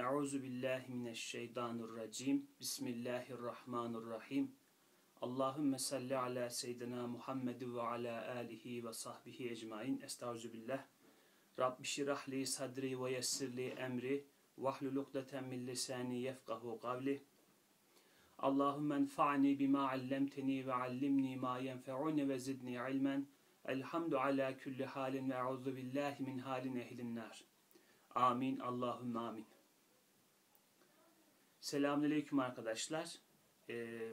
Euzu billahi mineşşeytanirracim. Bismillahirrahmanirrahim. Allahümme salli ala seyyidina Muhammed ve ala alihi ve sahbihi ecmain. Estaizu billah. Rabbi şirahli sadri ve yessirli emri. Vahlul ukdeten min lisani yefkahu kavli. Allahümme enfa'ni bima allemteni ve allimni ma yenfe'uni ve zidni ilmen. Elhamdu ala kulli halin ve euzu billahi min halin ehlin nar. Amin. Allahümme amin. Selamünaleyküm arkadaşlar. Ee,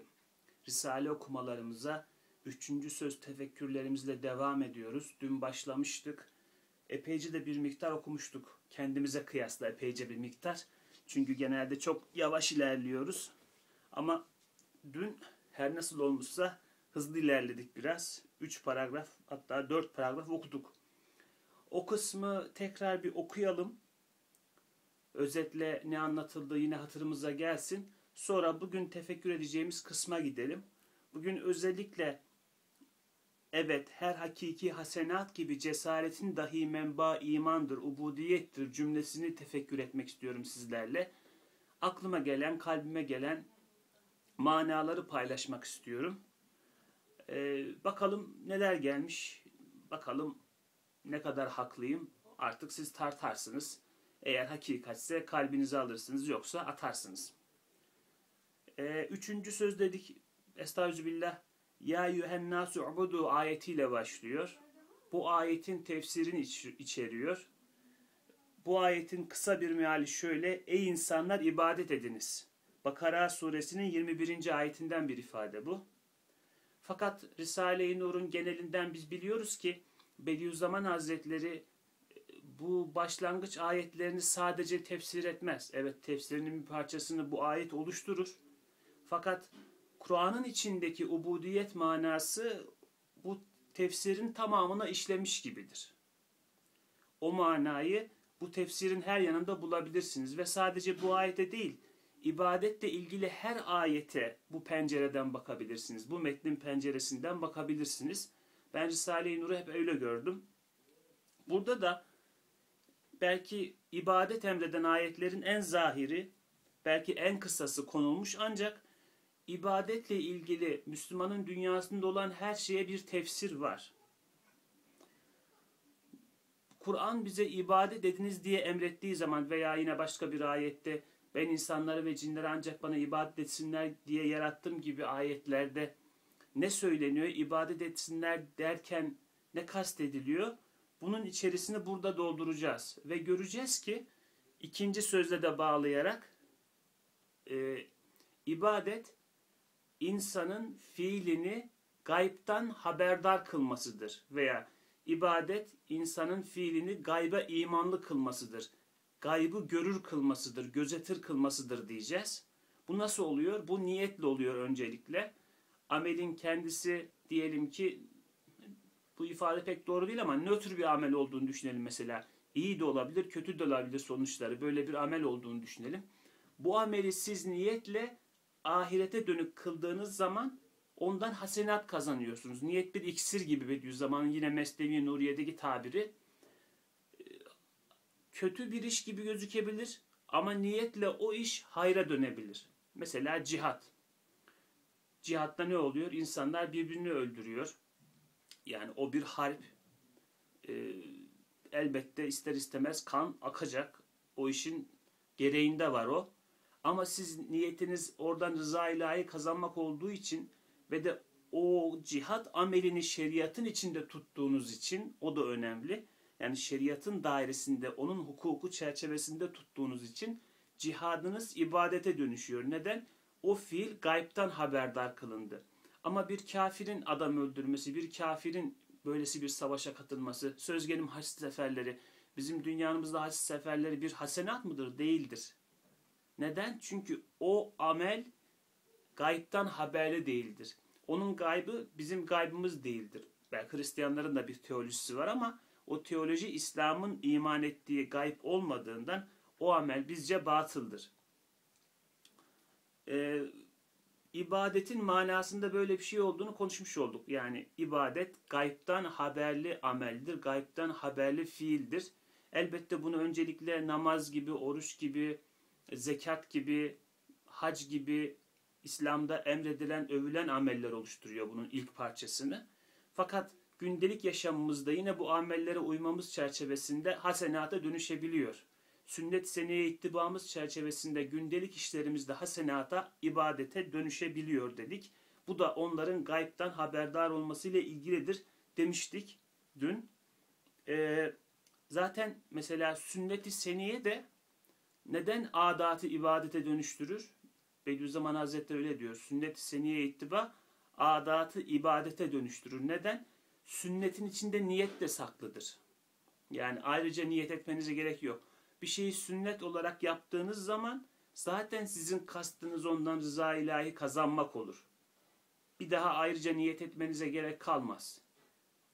Risale okumalarımıza üçüncü söz tefekkürlerimizle devam ediyoruz. Dün başlamıştık. Epeyce de bir miktar okumuştuk. Kendimize kıyasla epeyce bir miktar. Çünkü genelde çok yavaş ilerliyoruz. Ama dün her nasıl olmuşsa hızlı ilerledik biraz. Üç paragraf hatta dört paragraf okuduk. O kısmı tekrar bir okuyalım özetle ne anlatıldığı yine hatırımıza gelsin. Sonra bugün tefekkür edeceğimiz kısma gidelim. Bugün özellikle evet her hakiki hasenat gibi cesaretin dahi menba imandır, ubudiyettir cümlesini tefekkür etmek istiyorum sizlerle. Aklıma gelen, kalbime gelen manaları paylaşmak istiyorum. Ee, bakalım neler gelmiş, bakalım ne kadar haklıyım artık siz tartarsınız. Eğer hakikatse kalbinize alırsınız yoksa atarsınız. Ee, üçüncü söz dedik. Estağfirullah. Ya yuhennasu ubudu ayetiyle başlıyor. Bu ayetin tefsirini iç içeriyor. Bu ayetin kısa bir meali şöyle. Ey insanlar ibadet ediniz. Bakara suresinin 21. ayetinden bir ifade bu. Fakat Risale-i Nur'un genelinden biz biliyoruz ki Bediüzzaman Hazretleri bu başlangıç ayetlerini sadece tefsir etmez. Evet tefsirinin bir parçasını bu ayet oluşturur. Fakat Kur'an'ın içindeki ubudiyet manası bu tefsirin tamamına işlemiş gibidir. O manayı bu tefsirin her yanında bulabilirsiniz ve sadece bu ayete değil, ibadetle ilgili her ayete bu pencereden bakabilirsiniz. Bu metnin penceresinden bakabilirsiniz. Ben Risale-i Nur'u hep öyle gördüm. Burada da belki ibadet emreden ayetlerin en zahiri, belki en kısası konulmuş ancak ibadetle ilgili Müslümanın dünyasında olan her şeye bir tefsir var. Kur'an bize ibadet ediniz diye emrettiği zaman veya yine başka bir ayette ben insanları ve cinleri ancak bana ibadet etsinler diye yarattım gibi ayetlerde ne söyleniyor? İbadet etsinler derken ne kastediliyor? Bunun içerisini burada dolduracağız. Ve göreceğiz ki ikinci sözle de bağlayarak e, ibadet insanın fiilini gaybtan haberdar kılmasıdır. Veya ibadet insanın fiilini gayba imanlı kılmasıdır. Gaybı görür kılmasıdır, gözetir kılmasıdır diyeceğiz. Bu nasıl oluyor? Bu niyetle oluyor öncelikle. Amelin kendisi diyelim ki bu ifade pek doğru değil ama nötr bir amel olduğunu düşünelim mesela. İyi de olabilir, kötü de olabilir sonuçları. Böyle bir amel olduğunu düşünelim. Bu ameli siz niyetle ahirete dönük kıldığınız zaman ondan hasenat kazanıyorsunuz. Niyet bir iksir gibi Bediüzzaman'ın yine Mesnevi Nuriye'deki tabiri. Kötü bir iş gibi gözükebilir ama niyetle o iş hayra dönebilir. Mesela cihat. Cihatta ne oluyor? İnsanlar birbirini öldürüyor yani o bir harp. E, elbette ister istemez kan akacak. O işin gereğinde var o. Ama siz niyetiniz oradan rıza ilahi kazanmak olduğu için ve de o cihat amelini şeriatın içinde tuttuğunuz için o da önemli. Yani şeriatın dairesinde, onun hukuku çerçevesinde tuttuğunuz için cihadınız ibadete dönüşüyor. Neden? O fiil gaybtan haberdar kılındı. Ama bir kafirin adam öldürmesi, bir kafirin böylesi bir savaşa katılması, söz gelim haç seferleri, bizim dünyamızda haç seferleri bir hasenat mıdır? Değildir. Neden? Çünkü o amel gaybtan haberli değildir. Onun gaybı bizim gaybımız değildir. Belki Hristiyanların da bir teolojisi var ama o teoloji İslam'ın iman ettiği gayb olmadığından o amel bizce batıldır. Ee, ibadetin manasında böyle bir şey olduğunu konuşmuş olduk. Yani ibadet gaybtan haberli ameldir, gaybtan haberli fiildir. Elbette bunu öncelikle namaz gibi, oruç gibi, zekat gibi, hac gibi İslam'da emredilen, övülen ameller oluşturuyor bunun ilk parçasını. Fakat gündelik yaşamımızda yine bu amellere uymamız çerçevesinde hasenata dönüşebiliyor. Sünnet seneye ittibamız çerçevesinde gündelik işlerimizde hasenata, ibadete dönüşebiliyor dedik. Bu da onların gaybtan haberdar olmasıyla ilgilidir demiştik dün. Ee, zaten mesela sünnet-i seniye de neden adatı ibadete dönüştürür? Bediüzzaman Hazretleri öyle diyor. Sünnet-i seniye ittiba adatı ibadete dönüştürür. Neden? Sünnetin içinde niyet de saklıdır. Yani ayrıca niyet etmenize gerek yok. Bir şeyi sünnet olarak yaptığınız zaman zaten sizin kastınız ondan rıza ilahi kazanmak olur. Bir daha ayrıca niyet etmenize gerek kalmaz.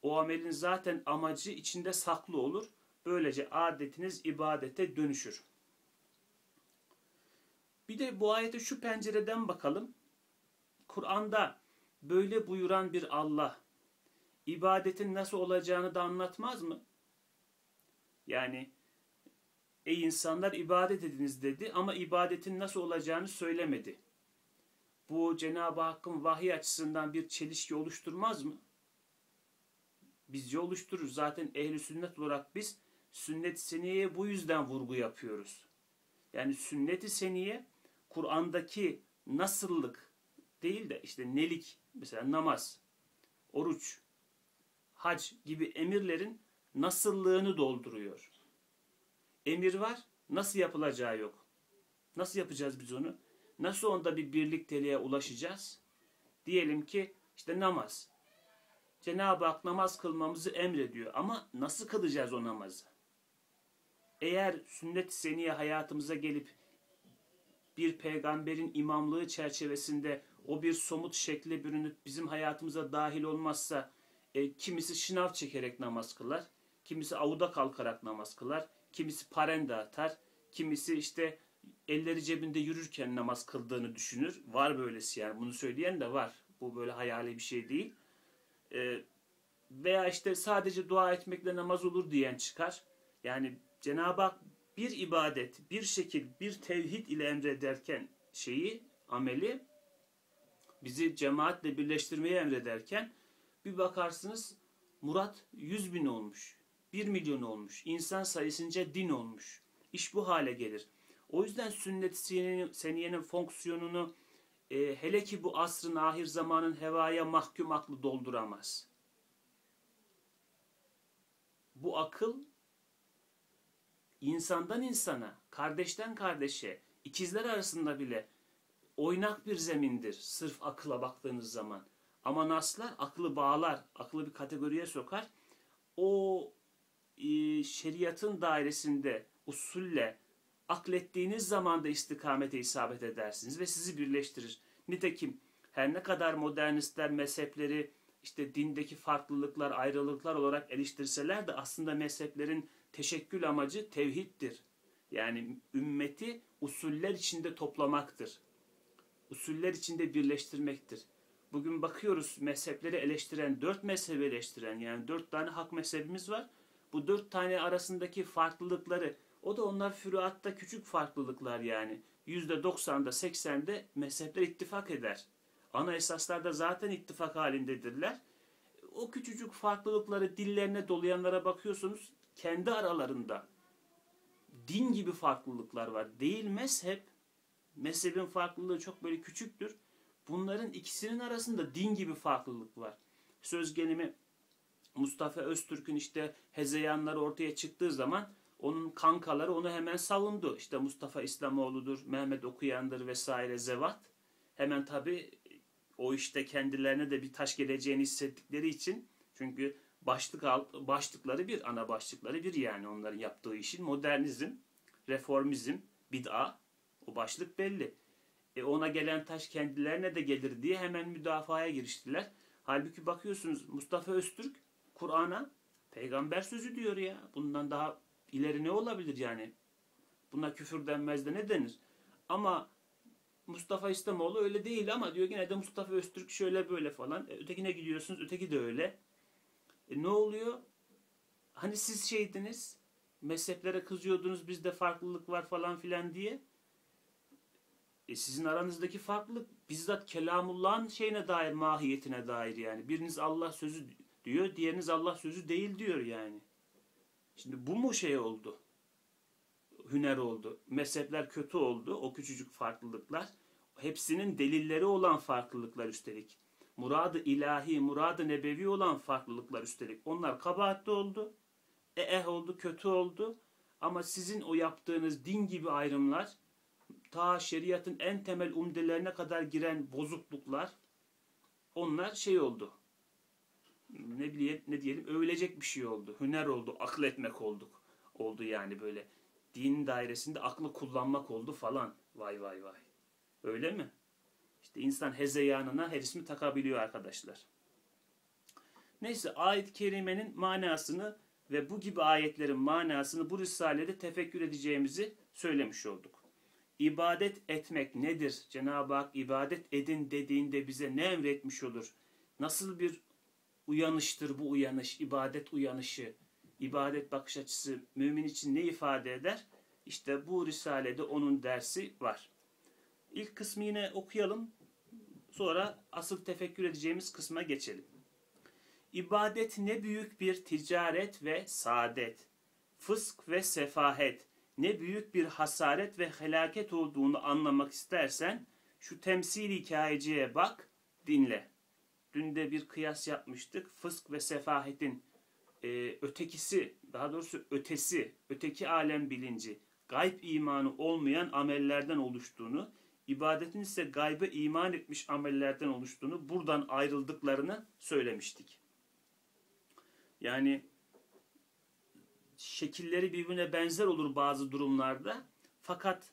O amelin zaten amacı içinde saklı olur. Böylece adetiniz ibadete dönüşür. Bir de bu ayete şu pencereden bakalım. Kur'an'da böyle buyuran bir Allah ibadetin nasıl olacağını da anlatmaz mı? Yani ey insanlar ibadet ediniz dedi ama ibadetin nasıl olacağını söylemedi. Bu Cenab-ı Hakk'ın vahiy açısından bir çelişki oluşturmaz mı? Bizce oluşturur. Zaten ehli sünnet olarak biz sünnet-i seniyeye bu yüzden vurgu yapıyoruz. Yani sünnet-i seniye Kur'an'daki nasıllık değil de işte nelik mesela namaz, oruç, hac gibi emirlerin nasıllığını dolduruyor. Emir var, nasıl yapılacağı yok. Nasıl yapacağız biz onu? Nasıl onda bir birlikteliğe ulaşacağız? Diyelim ki işte namaz. Cenab-ı Hak namaz kılmamızı emrediyor ama nasıl kılacağız o namazı? Eğer sünnet-i seniye hayatımıza gelip bir peygamberin imamlığı çerçevesinde o bir somut şekle bürünüp bizim hayatımıza dahil olmazsa e, kimisi şınav çekerek namaz kılar, kimisi avuda kalkarak namaz kılar, kimisi parende atar, kimisi işte elleri cebinde yürürken namaz kıldığını düşünür. Var böylesi yani bunu söyleyen de var. Bu böyle hayali bir şey değil. E, veya işte sadece dua etmekle namaz olur diyen çıkar. Yani Cenab-ı Hak bir ibadet, bir şekil, bir tevhid ile emrederken şeyi, ameli bizi cemaatle birleştirmeye emrederken bir bakarsınız Murat 100 bin olmuş. 1 milyon olmuş. İnsan sayısınca din olmuş. İş bu hale gelir. O yüzden sünnet seniyenin fonksiyonunu e, hele ki bu asrın ahir zamanın hevaya mahkum aklı dolduramaz. Bu akıl insandan insana, kardeşten kardeşe, ikizler arasında bile oynak bir zemindir sırf akıla baktığınız zaman. Ama naslar aklı bağlar, aklı bir kategoriye sokar. O e, şeriatın dairesinde usulle aklettiğiniz zaman da istikamete isabet edersiniz ve sizi birleştirir. Nitekim her ne kadar modernistler mezhepleri işte dindeki farklılıklar, ayrılıklar olarak eleştirseler de aslında mezheplerin teşekkül amacı tevhiddir. Yani ümmeti usuller içinde toplamaktır. Usuller içinde birleştirmektir. Bugün bakıyoruz mezhepleri eleştiren, dört mezhebi eleştiren yani dört tane hak mezhebimiz var. Bu dört tane arasındaki farklılıkları, o da onlar füruatta küçük farklılıklar yani. Yüzde doksanda, seksende mezhepler ittifak eder. Ana esaslarda zaten ittifak halindedirler. O küçücük farklılıkları dillerine dolayanlara bakıyorsunuz kendi aralarında din gibi farklılıklar var. Değil mezhep. Mezhebin farklılığı çok böyle küçüktür. Bunların ikisinin arasında din gibi farklılık var. Söz gelimi Mustafa Öztürk'ün işte hezeyanları ortaya çıktığı zaman onun kankaları onu hemen savundu. İşte Mustafa İslamoğlu'dur, Mehmet Okuyan'dır vesaire zevat. Hemen tabi o işte kendilerine de bir taş geleceğini hissettikleri için çünkü başlık başlıkları bir, ana başlıkları bir yani onların yaptığı işin modernizm, reformizm, bid'a o başlık belli. E ona gelen taş kendilerine de gelir diye hemen müdafaya giriştiler. Halbuki bakıyorsunuz Mustafa Öztürk Kur'an'a peygamber sözü diyor ya. Bundan daha ileri ne olabilir yani? Buna küfür denmez de ne denir? Ama Mustafa İslamoğlu öyle değil ama diyor yine de Mustafa Öztürk şöyle böyle falan. E, ötekine gidiyorsunuz öteki de öyle. E ne oluyor? Hani siz şeydiniz, mezheplere kızıyordunuz bizde farklılık var falan filan diye. E sizin aranızdaki farklılık bizzat kelamullahın şeyine dair, mahiyetine dair yani. Biriniz Allah sözü diyor, diğeriniz Allah sözü değil diyor yani. Şimdi bu mu şey oldu? Hüner oldu. Mezhepler kötü oldu. O küçücük farklılıklar. Hepsinin delilleri olan farklılıklar üstelik. Muradı ilahi, muradı nebevi olan farklılıklar üstelik. Onlar kabahatli oldu. E eh oldu, kötü oldu. Ama sizin o yaptığınız din gibi ayrımlar, ta şeriatın en temel umdelerine kadar giren bozukluklar, onlar şey oldu. Ne bileyim, ne diyelim, övülecek bir şey oldu. Hüner oldu, akıl etmek olduk. Oldu yani böyle. Din dairesinde aklı kullanmak oldu falan. Vay vay vay. Öyle mi? İşte insan hezeyanına her ismi takabiliyor arkadaşlar. Neyse ayet-i kerimenin manasını ve bu gibi ayetlerin manasını bu risalede tefekkür edeceğimizi söylemiş olduk. İbadet etmek nedir? Cenab-ı Hak ibadet edin dediğinde bize ne emretmiş olur? Nasıl bir uyanıştır bu uyanış, ibadet uyanışı, ibadet bakış açısı mümin için ne ifade eder? İşte bu risalede onun dersi var. İlk kısmı yine okuyalım. Sonra asıl tefekkür edeceğimiz kısma geçelim. İbadet ne büyük bir ticaret ve saadet, fısk ve sefahet, ne büyük bir hasaret ve helaket olduğunu anlamak istersen şu temsil hikayeciye bak, dinle. Dün de bir kıyas yapmıştık. Fısk ve sefahetin e, ötekisi, daha doğrusu ötesi, öteki alem bilinci, gayb imanı olmayan amellerden oluştuğunu, ibadetin ise gaybe iman etmiş amellerden oluştuğunu, buradan ayrıldıklarını söylemiştik. Yani şekilleri birbirine benzer olur bazı durumlarda. Fakat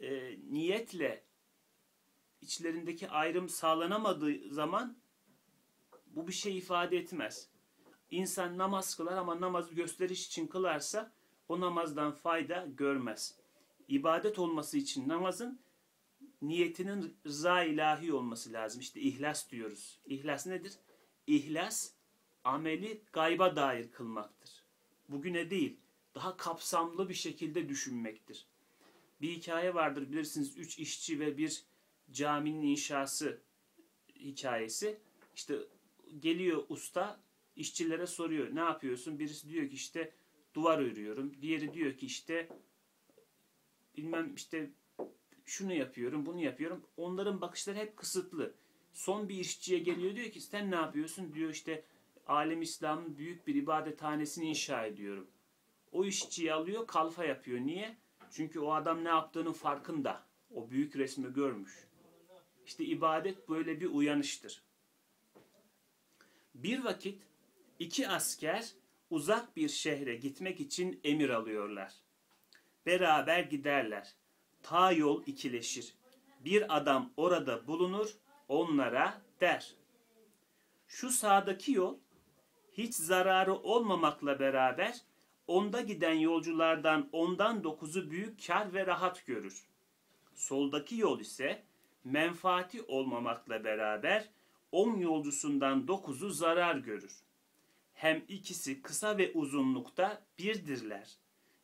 e, niyetle içlerindeki ayrım sağlanamadığı zaman bu bir şey ifade etmez. İnsan namaz kılar ama namazı gösteriş için kılarsa o namazdan fayda görmez. İbadet olması için namazın niyetinin rıza ilahi olması lazım. İşte ihlas diyoruz. İhlas nedir? İhlas ameli gayba dair kılmaktır. Bugüne değil, daha kapsamlı bir şekilde düşünmektir. Bir hikaye vardır bilirsiniz. Üç işçi ve bir caminin inşası hikayesi. İşte geliyor usta işçilere soruyor ne yapıyorsun? Birisi diyor ki işte duvar örüyorum. Diğeri diyor ki işte bilmem işte şunu yapıyorum, bunu yapıyorum. Onların bakışları hep kısıtlı. Son bir işçiye geliyor diyor ki sen ne yapıyorsun? Diyor işte alem İslam'ın büyük bir ibadethanesini inşa ediyorum. O işçiyi alıyor, kalfa yapıyor. Niye? Çünkü o adam ne yaptığının farkında. O büyük resmi görmüş. İşte ibadet böyle bir uyanıştır. Bir vakit iki asker uzak bir şehre gitmek için emir alıyorlar. Beraber giderler. Ta yol ikileşir. Bir adam orada bulunur, onlara der. Şu sağdaki yol hiç zararı olmamakla beraber onda giden yolculardan ondan dokuzu büyük kar ve rahat görür. Soldaki yol ise menfaati olmamakla beraber on yolcusundan dokuzu zarar görür. Hem ikisi kısa ve uzunlukta birdirler.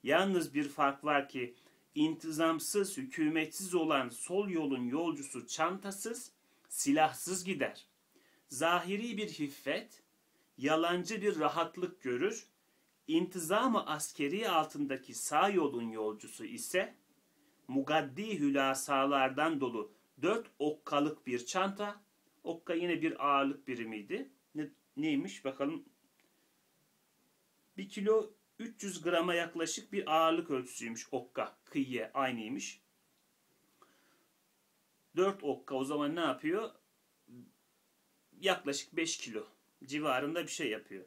Yalnız bir fark var ki intizamsız, hükümetsiz olan sol yolun yolcusu çantasız, silahsız gider. Zahiri bir hiffet, yalancı bir rahatlık görür. İntizamı askeri altındaki sağ yolun yolcusu ise mugaddi hülasalardan dolu dört okkalık bir çanta. Okka yine bir ağırlık birimiydi. Ne, neymiş bakalım. Bir kilo 300 grama yaklaşık bir ağırlık ölçüsüymüş okka. Kıyıya aynıymış. 4 okka o zaman ne yapıyor? Yaklaşık 5 kilo civarında bir şey yapıyor.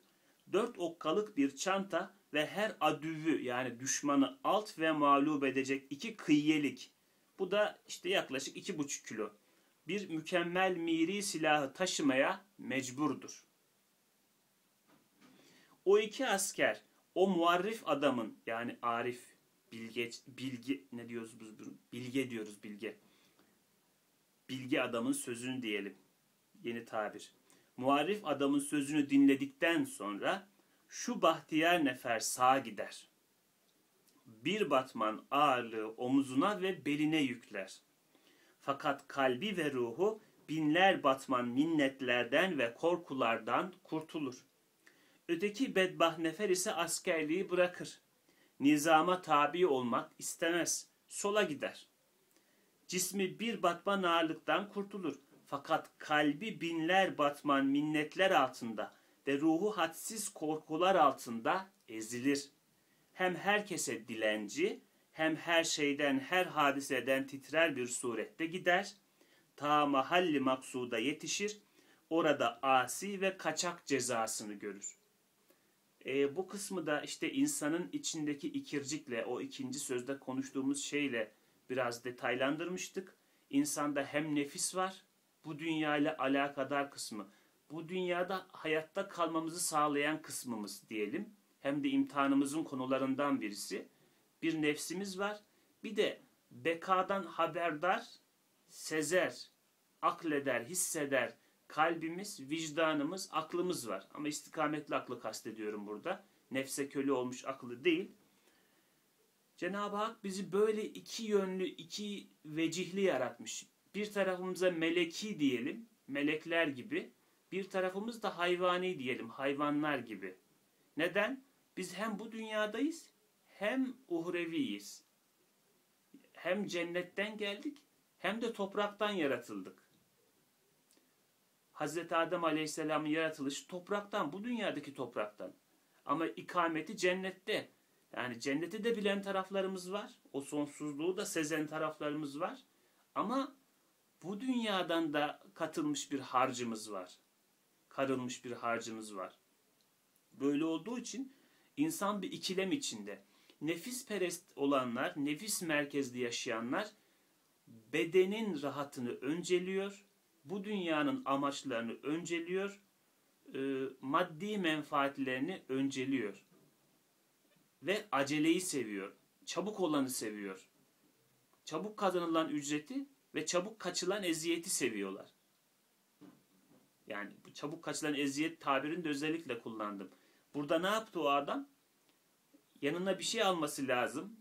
4 okkalık bir çanta ve her adüvü yani düşmanı alt ve mağlup edecek iki kıyyelik. Bu da işte yaklaşık 2,5 kilo. Bir mükemmel miri silahı taşımaya mecburdur. O iki asker o muarrif adamın yani arif, bilge, bilgi ne diyoruz biz bunu? Bilge diyoruz bilge. Bilge adamın sözünü diyelim. Yeni tabir. Muarrif adamın sözünü dinledikten sonra şu bahtiyar nefer sağa gider. Bir batman ağırlığı omuzuna ve beline yükler. Fakat kalbi ve ruhu binler batman minnetlerden ve korkulardan kurtulur. Öteki bedbah nefer ise askerliği bırakır. Nizama tabi olmak istemez. Sola gider. Cismi bir batman ağırlıktan kurtulur. Fakat kalbi binler batman minnetler altında ve ruhu hadsiz korkular altında ezilir. Hem herkese dilenci, hem her şeyden, her hadiseden titrer bir surette gider, ta mahalli maksuda yetişir, orada asi ve kaçak cezasını görür. E, bu kısmı da işte insanın içindeki ikircikle, o ikinci sözde konuştuğumuz şeyle biraz detaylandırmıştık. İnsanda hem nefis var, bu dünya ile alakadar kısmı, bu dünyada hayatta kalmamızı sağlayan kısmımız diyelim. Hem de imtihanımızın konularından birisi. Bir nefsimiz var. Bir de bekadan haberdar, sezer, akleder, hisseder kalbimiz, vicdanımız, aklımız var. Ama istikametli aklı kastediyorum burada. Nefse köle olmuş aklı değil. Cenab-ı Hak bizi böyle iki yönlü, iki vecihli yaratmış. Bir tarafımıza meleki diyelim, melekler gibi. Bir tarafımız da hayvani diyelim, hayvanlar gibi. Neden? Biz hem bu dünyadayız, hem uhreviyiz. Hem cennetten geldik, hem de topraktan yaratıldık. Hazreti Adem Aleyhisselam'ın yaratılışı topraktan, bu dünyadaki topraktan. Ama ikameti cennette. Yani cenneti de bilen taraflarımız var. O sonsuzluğu da sezen taraflarımız var. Ama bu dünyadan da katılmış bir harcımız var. Karılmış bir harcımız var. Böyle olduğu için insan bir ikilem içinde. Nefis perest olanlar, nefis merkezli yaşayanlar bedenin rahatını önceliyor, bu dünyanın amaçlarını önceliyor, e, maddi menfaatlerini önceliyor ve aceleyi seviyor, çabuk olanı seviyor. Çabuk kazanılan ücreti ve çabuk kaçılan eziyeti seviyorlar. Yani bu çabuk kaçılan eziyet tabirini de özellikle kullandım. Burada ne yaptı o adam? Yanına bir şey alması lazım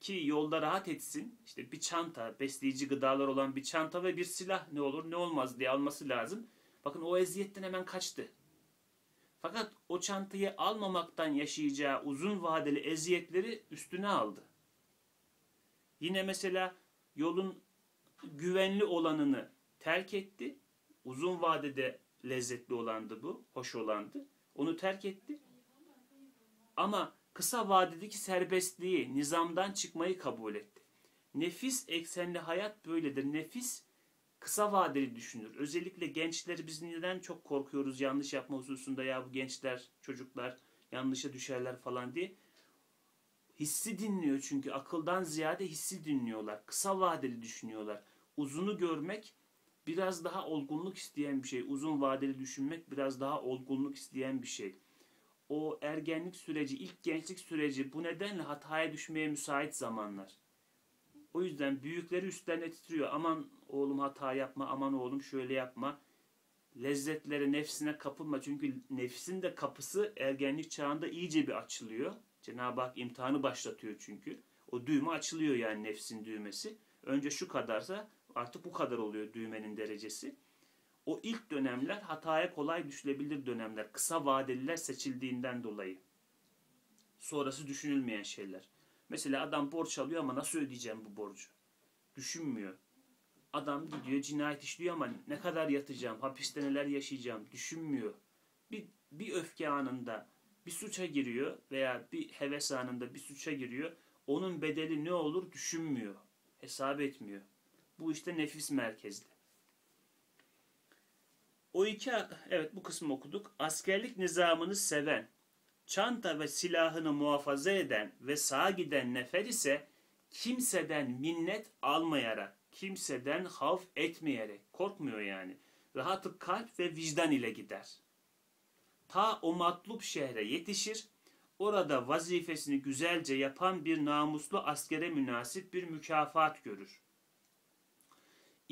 ki yolda rahat etsin. İşte bir çanta, besleyici gıdalar olan bir çanta ve bir silah ne olur ne olmaz diye alması lazım. Bakın o eziyetten hemen kaçtı. Fakat o çantayı almamaktan yaşayacağı uzun vadeli eziyetleri üstüne aldı. Yine mesela yolun güvenli olanını terk etti. Uzun vadede lezzetli olandı bu, hoş olandı. Onu terk etti. Ama kısa vadedeki serbestliği, nizamdan çıkmayı kabul etti. Nefis eksenli hayat böyledir. Nefis kısa vadeli düşünür. Özellikle gençleri biz neden çok korkuyoruz yanlış yapma hususunda ya bu gençler, çocuklar yanlışa düşerler falan diye. Hissi dinliyor çünkü akıldan ziyade hissi dinliyorlar. Kısa vadeli düşünüyorlar. Uzunu görmek biraz daha olgunluk isteyen bir şey. Uzun vadeli düşünmek biraz daha olgunluk isteyen bir şey. O ergenlik süreci, ilk gençlik süreci bu nedenle hataya düşmeye müsait zamanlar. O yüzden büyükleri üstlerine titriyor. Aman oğlum hata yapma, aman oğlum şöyle yapma. Lezzetlere, nefsine kapılma. Çünkü nefsin de kapısı ergenlik çağında iyice bir açılıyor. Cenab-ı Hak imtihanı başlatıyor çünkü. O düğme açılıyor yani nefsin düğmesi. Önce şu kadarsa artık bu kadar oluyor düğmenin derecesi. O ilk dönemler hataya kolay düşülebilir dönemler. Kısa vadeliler seçildiğinden dolayı. Sonrası düşünülmeyen şeyler. Mesela adam borç alıyor ama nasıl ödeyeceğim bu borcu? Düşünmüyor. Adam gidiyor cinayet işliyor ama ne kadar yatacağım, hapiste neler yaşayacağım düşünmüyor. Bir, bir öfke anında bir suça giriyor veya bir heves anında bir suça giriyor. Onun bedeli ne olur düşünmüyor. Hesap etmiyor. Bu işte nefis merkezli. O iki, evet bu kısmı okuduk. Askerlik nizamını seven, çanta ve silahını muhafaza eden ve sağa giden nefer ise kimseden minnet almayarak, kimseden havf etmeyerek, korkmuyor yani. Rahatı kalp ve vicdan ile gider. Ta o matlup şehre yetişir, orada vazifesini güzelce yapan bir namuslu askere münasip bir mükafat görür.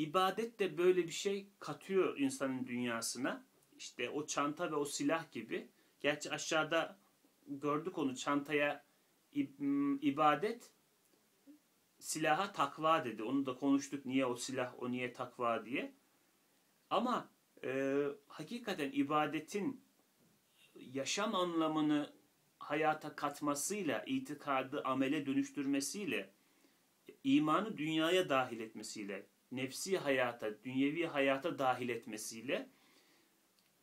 İbadet de böyle bir şey katıyor insanın dünyasına. İşte o çanta ve o silah gibi. Gerçi aşağıda gördük onu çantaya ibadet silaha takva dedi. Onu da konuştuk niye o silah, o niye takva diye. Ama e, hakikaten ibadetin yaşam anlamını hayata katmasıyla, itikadı amele dönüştürmesiyle, imanı dünyaya dahil etmesiyle, nefsi hayata, dünyevi hayata dahil etmesiyle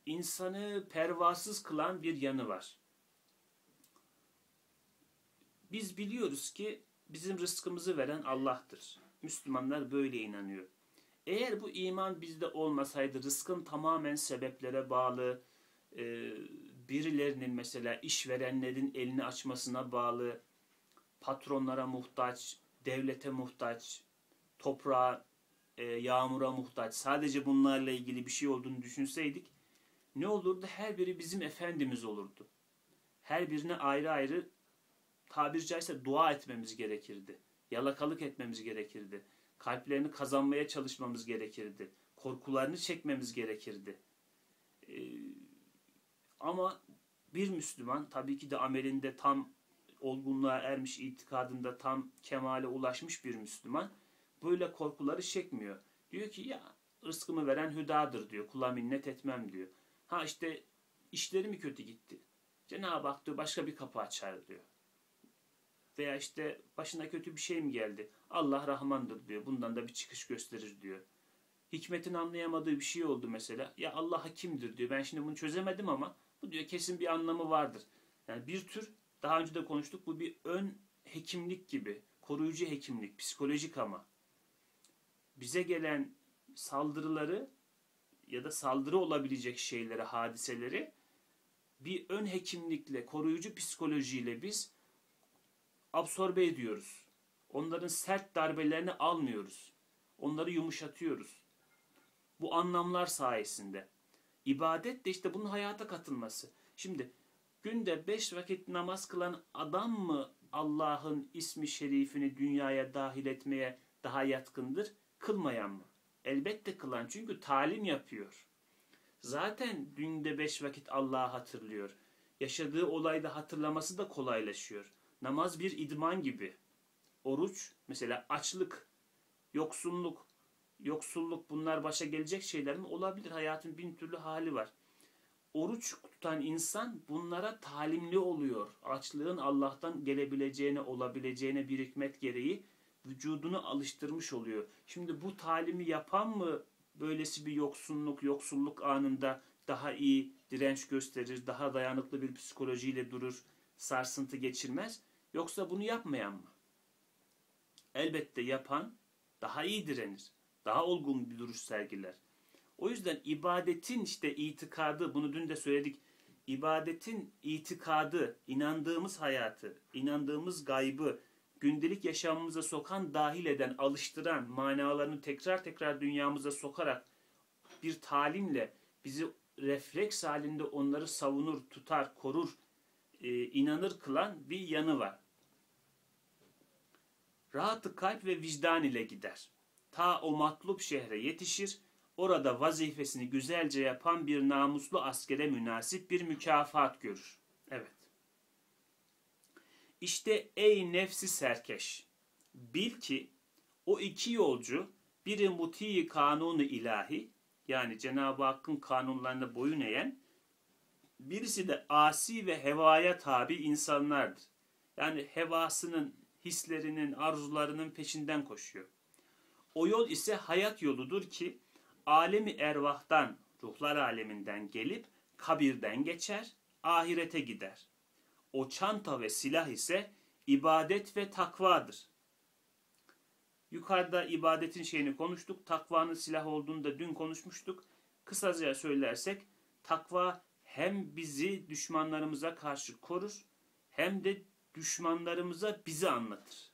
insanı pervasız kılan bir yanı var. Biz biliyoruz ki bizim rızkımızı veren Allah'tır. Müslümanlar böyle inanıyor. Eğer bu iman bizde olmasaydı rızkın tamamen sebeplere bağlı, e, birilerinin mesela işverenlerin elini açmasına bağlı, patronlara muhtaç, devlete muhtaç, toprağa, e, yağmura muhtaç, sadece bunlarla ilgili bir şey olduğunu düşünseydik, ne olurdu? Her biri bizim efendimiz olurdu. Her birine ayrı ayrı tabiri caizse dua etmemiz gerekirdi. Yalakalık etmemiz gerekirdi. Kalplerini kazanmaya çalışmamız gerekirdi. Korkularını çekmemiz gerekirdi. Ee, ama bir Müslüman tabii ki de amelinde tam olgunluğa ermiş, itikadında tam kemale ulaşmış bir Müslüman böyle korkuları çekmiyor. Diyor ki ya rızkımı veren hüdadır diyor. Kula minnet etmem diyor. Ha işte işleri mi kötü gitti? Cenab-ı Hak diyor başka bir kapı açar diyor. Veya işte başına kötü bir şey mi geldi? Allah Rahmandır diyor. Bundan da bir çıkış gösterir diyor. Hikmetin anlayamadığı bir şey oldu mesela. Ya Allah hakimdir diyor. Ben şimdi bunu çözemedim ama bu diyor kesin bir anlamı vardır. Yani bir tür daha önce de konuştuk bu bir ön hekimlik gibi. Koruyucu hekimlik, psikolojik ama. Bize gelen saldırıları ya da saldırı olabilecek şeyleri, hadiseleri bir ön hekimlikle, koruyucu psikolojiyle biz absorbe ediyoruz. Onların sert darbelerini almıyoruz. Onları yumuşatıyoruz. Bu anlamlar sayesinde. İbadet de işte bunun hayata katılması. Şimdi günde beş vakit namaz kılan adam mı Allah'ın ismi şerifini dünyaya dahil etmeye daha yatkındır? Kılmayan mı? Elbette kılan çünkü talim yapıyor. Zaten günde beş vakit Allah'ı hatırlıyor. Yaşadığı olayda hatırlaması da kolaylaşıyor. Namaz bir idman gibi. Oruç mesela açlık, yoksunluk, yoksulluk bunlar başa gelecek şeyler mi? Olabilir. Hayatın bin türlü hali var. Oruç tutan insan bunlara talimli oluyor. Açlığın Allah'tan gelebileceğine, olabileceğine bir hikmet gereği vücudunu alıştırmış oluyor. Şimdi bu talimi yapan mı böylesi bir yoksunluk, yoksulluk anında daha iyi direnç gösterir, daha dayanıklı bir psikolojiyle durur, sarsıntı geçirmez? Yoksa bunu yapmayan mı? Elbette yapan daha iyi direnir. Daha olgun bir duruş sergiler. O yüzden ibadetin işte itikadı, bunu dün de söyledik. İbadetin itikadı, inandığımız hayatı, inandığımız gaybı, gündelik yaşamımıza sokan, dahil eden, alıştıran, manalarını tekrar tekrar dünyamıza sokarak bir talimle bizi refleks halinde onları savunur, tutar, korur, e, inanır kılan bir yanı var. Rahatı kalp ve vicdan ile gider. Ta o matlup şehre yetişir, orada vazifesini güzelce yapan bir namuslu askere münasip bir mükafat görür. Evet. İşte ey nefsi serkeş, bil ki o iki yolcu biri muti kanunu ilahi yani Cenab-ı Hakk'ın kanunlarına boyun eğen, birisi de asi ve hevaya tabi insanlardır. Yani hevasının, hislerinin, arzularının peşinden koşuyor. O yol ise hayat yoludur ki alemi ervahtan, ruhlar aleminden gelip kabirden geçer, ahirete gider. O çanta ve silah ise ibadet ve takvadır. Yukarıda ibadetin şeyini konuştuk. Takvanın silah olduğunu da dün konuşmuştuk. Kısaca söylersek takva hem bizi düşmanlarımıza karşı korur hem de düşmanlarımıza bizi anlatır.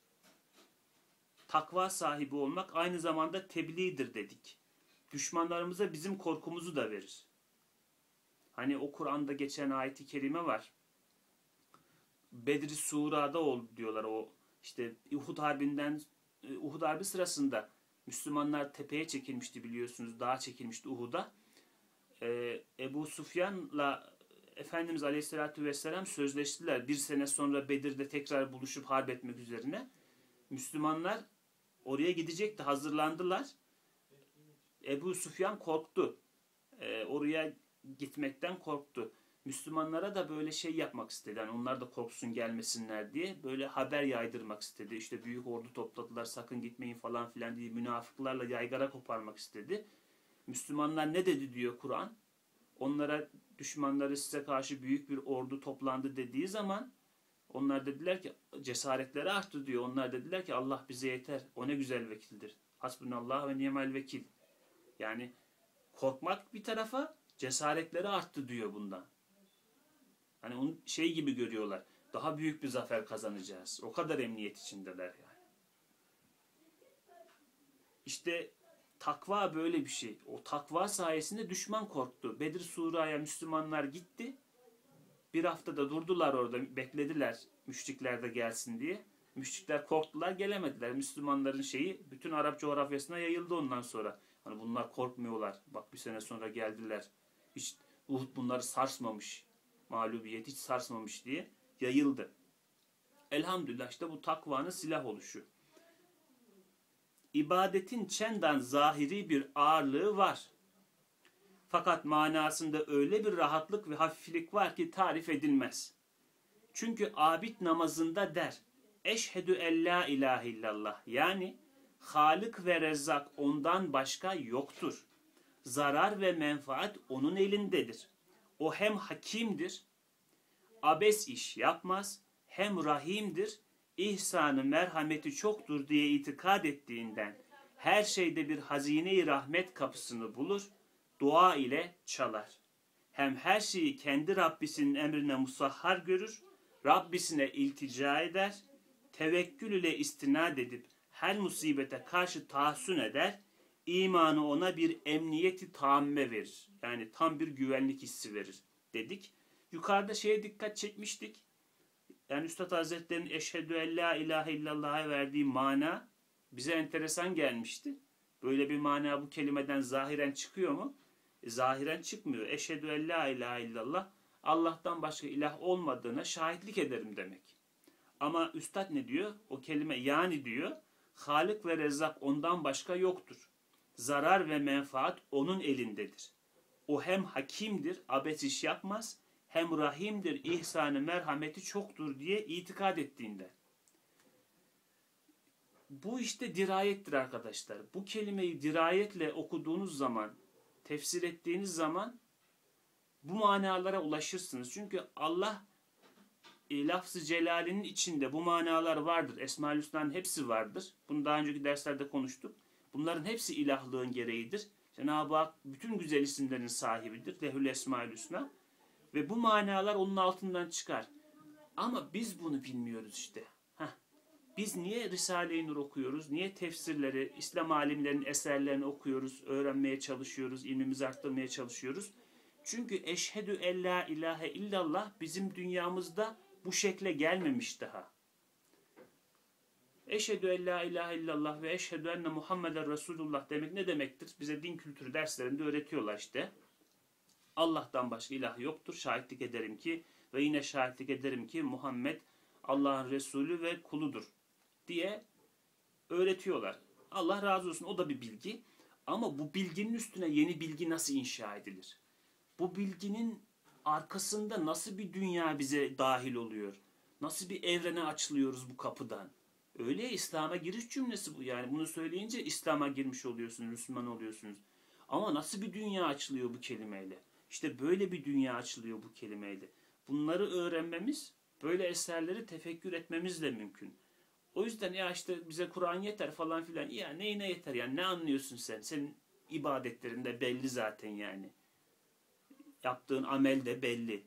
Takva sahibi olmak aynı zamanda tebliğdir dedik. Düşmanlarımıza bizim korkumuzu da verir. Hani o Kur'an'da geçen ayeti kerime var. Bedri Sura'da ol diyorlar o işte Uhud Harbi'nden e, Uhud Harbi sırasında Müslümanlar tepeye çekilmişti biliyorsunuz. Dağa çekilmişti Uhud'a. Ee, Ebu Sufyan'la Efendimiz Aleyhisselatü Vesselam sözleştiler. Bir sene sonra Bedir'de tekrar buluşup harp etmek üzerine. Müslümanlar Oraya gidecekti hazırlandılar. Ebu Süfyan korktu. Ee, oraya gitmekten korktu. Müslümanlara da böyle şey yapmak istedi. Yani onlar da korksun gelmesinler diye böyle haber yaydırmak istedi. İşte büyük ordu topladılar sakın gitmeyin falan filan diye münafıklarla yaygara koparmak istedi. Müslümanlar ne dedi diyor Kur'an? Onlara düşmanları size karşı büyük bir ordu toplandı dediği zaman onlar dediler ki cesaretleri arttı diyor. Onlar dediler ki Allah bize yeter. O ne güzel vekildir. Hasbunallah ve ni'mel vekil. Yani korkmak bir tarafa cesaretleri arttı diyor bundan. Hani onun şey gibi görüyorlar. Daha büyük bir zafer kazanacağız. O kadar emniyet içindeler yani. İşte takva böyle bir şey. O takva sayesinde düşman korktu. Bedir Sura'ya Müslümanlar gitti. Bir haftada durdular orada, beklediler müşrikler de gelsin diye. Müşrikler korktular, gelemediler. Müslümanların şeyi bütün Arap coğrafyasına yayıldı ondan sonra. Hani bunlar korkmuyorlar. Bak bir sene sonra geldiler. Hiç Uhud bunları sarsmamış. Mağlubiyet hiç sarsmamış diye yayıldı. Elhamdülillah işte bu takvanın silah oluşu. İbadetin çendan zahiri bir ağırlığı var. Fakat manasında öyle bir rahatlık ve hafiflik var ki tarif edilmez. Çünkü abid namazında der. Eşhedü en la ilahe illallah. Yani Halık ve Rezzak ondan başka yoktur. Zarar ve menfaat onun elindedir. O hem hakimdir, abes iş yapmaz, hem rahimdir, ihsanı merhameti çoktur diye itikad ettiğinden her şeyde bir hazine-i rahmet kapısını bulur, dua ile çalar. Hem her şeyi kendi Rabbisinin emrine musahhar görür, Rabbisine iltica eder, tevekkül ile istinad edip her musibete karşı tahassün eder, imanı ona bir emniyeti tamme verir. Yani tam bir güvenlik hissi verir dedik. Yukarıda şeye dikkat çekmiştik. Yani Üstad Hazretleri'nin eşhedü en la ilahe illallah'a verdiği mana bize enteresan gelmişti. Böyle bir mana bu kelimeden zahiren çıkıyor mu? E, zahiren çıkmıyor. Eşhedü en la ilahe illallah Allah'tan başka ilah olmadığına şahitlik ederim demek. Ama Üstad ne diyor? O kelime yani diyor. Halık ve Rezzak ondan başka yoktur. Zarar ve menfaat onun elindedir. O hem hakimdir, abes iş yapmaz, hem rahimdir, ihsanı, merhameti çoktur diye itikad ettiğinde. Bu işte dirayettir arkadaşlar. Bu kelimeyi dirayetle okuduğunuz zaman, tefsir ettiğiniz zaman bu manalara ulaşırsınız. Çünkü Allah e, lafz-ı celalinin içinde bu manalar vardır. Esma-ül Hüsna'nın hepsi vardır. Bunu daha önceki derslerde konuştuk. Bunların hepsi ilahlığın gereğidir. Cenab-ı Hak bütün güzel isimlerin sahibidir. Lehül Esma-ül Hüsna. Ve bu manalar onun altından çıkar. Ama biz bunu bilmiyoruz işte. Heh. Biz niye Risale-i Nur okuyoruz? Niye tefsirleri, İslam alimlerinin eserlerini okuyoruz, öğrenmeye çalışıyoruz, ilmimizi arttırmaya çalışıyoruz? Çünkü eşhedü en la ilahe illallah bizim dünyamızda bu şekle gelmemiş daha. Eşhedü en la ilahe illallah ve eşhedü enne Muhammeden Resulullah demek ne demektir? Bize din kültürü derslerinde öğretiyorlar işte. Allah'tan başka ilah yoktur. Şahitlik ederim ki ve yine şahitlik ederim ki Muhammed Allah'ın Resulü ve kuludur diye öğretiyorlar. Allah razı olsun o da bir bilgi. Ama bu bilginin üstüne yeni bilgi nasıl inşa edilir? Bu bilginin arkasında nasıl bir dünya bize dahil oluyor? Nasıl bir evrene açılıyoruz bu kapıdan? Öyle İslam'a giriş cümlesi bu yani. Bunu söyleyince İslam'a girmiş oluyorsunuz, Müslüman oluyorsunuz. Ama nasıl bir dünya açılıyor bu kelimeyle? İşte böyle bir dünya açılıyor bu kelimeyle. Bunları öğrenmemiz, böyle eserleri tefekkür etmemizle mümkün. O yüzden ya işte bize Kur'an yeter falan filan. Ya neyine yeter yani ne anlıyorsun sen? Senin ibadetlerinde belli zaten yani. Yaptığın amel de belli.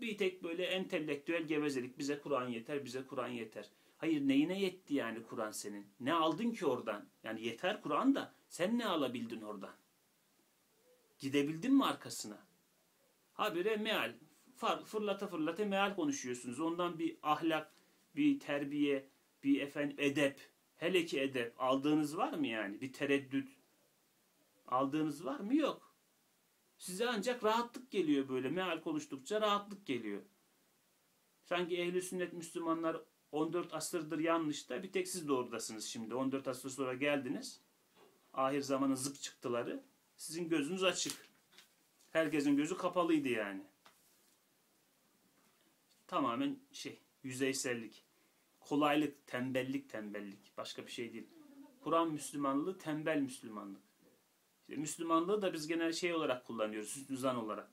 Bir tek böyle entelektüel gevezelik. Bize Kur'an yeter, bize Kur'an yeter. Hayır neyine yetti yani Kur'an senin? Ne aldın ki oradan? Yani yeter Kur'an da sen ne alabildin oradan? Gidebildin mi arkasına? Habire meal. Fırlata fırlata meal konuşuyorsunuz. Ondan bir ahlak, bir terbiye, bir efendim edep, hele ki edep aldığınız var mı yani? Bir tereddüt aldığınız var mı? Yok. Size ancak rahatlık geliyor böyle. Meal konuştukça rahatlık geliyor. Sanki ehli sünnet Müslümanlar 14 asırdır yanlış da bir tek siz doğrudasınız şimdi. 14 asır sonra geldiniz. Ahir zamanın zıp çıktıları. Sizin gözünüz açık. Herkesin gözü kapalıydı yani. Tamamen şey, yüzeysellik. Kolaylık, tembellik, tembellik. Başka bir şey değil. Kur'an Müslümanlığı tembel Müslümanlık. İşte Müslümanlığı da biz genel şey olarak kullanıyoruz. Hüsnü olarak.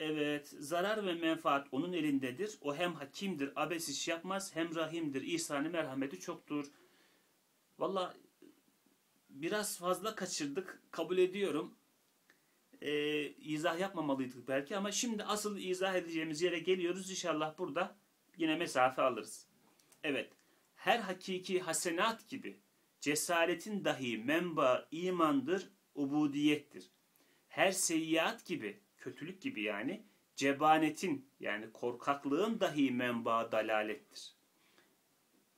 Evet, zarar ve menfaat onun elindedir. O hem hakimdir, abes iş yapmaz, hem rahimdir, ihsanı merhameti çoktur. Valla biraz fazla kaçırdık, kabul ediyorum. Ee, izah yapmamalıydık belki ama şimdi asıl izah edeceğimiz yere geliyoruz. İnşallah burada yine mesafe alırız. Evet, her hakiki hasenat gibi cesaretin dahi menba imandır, ubudiyettir. Her seyyiat gibi kötülük gibi yani cebanetin yani korkaklığın dahi menba dalalettir.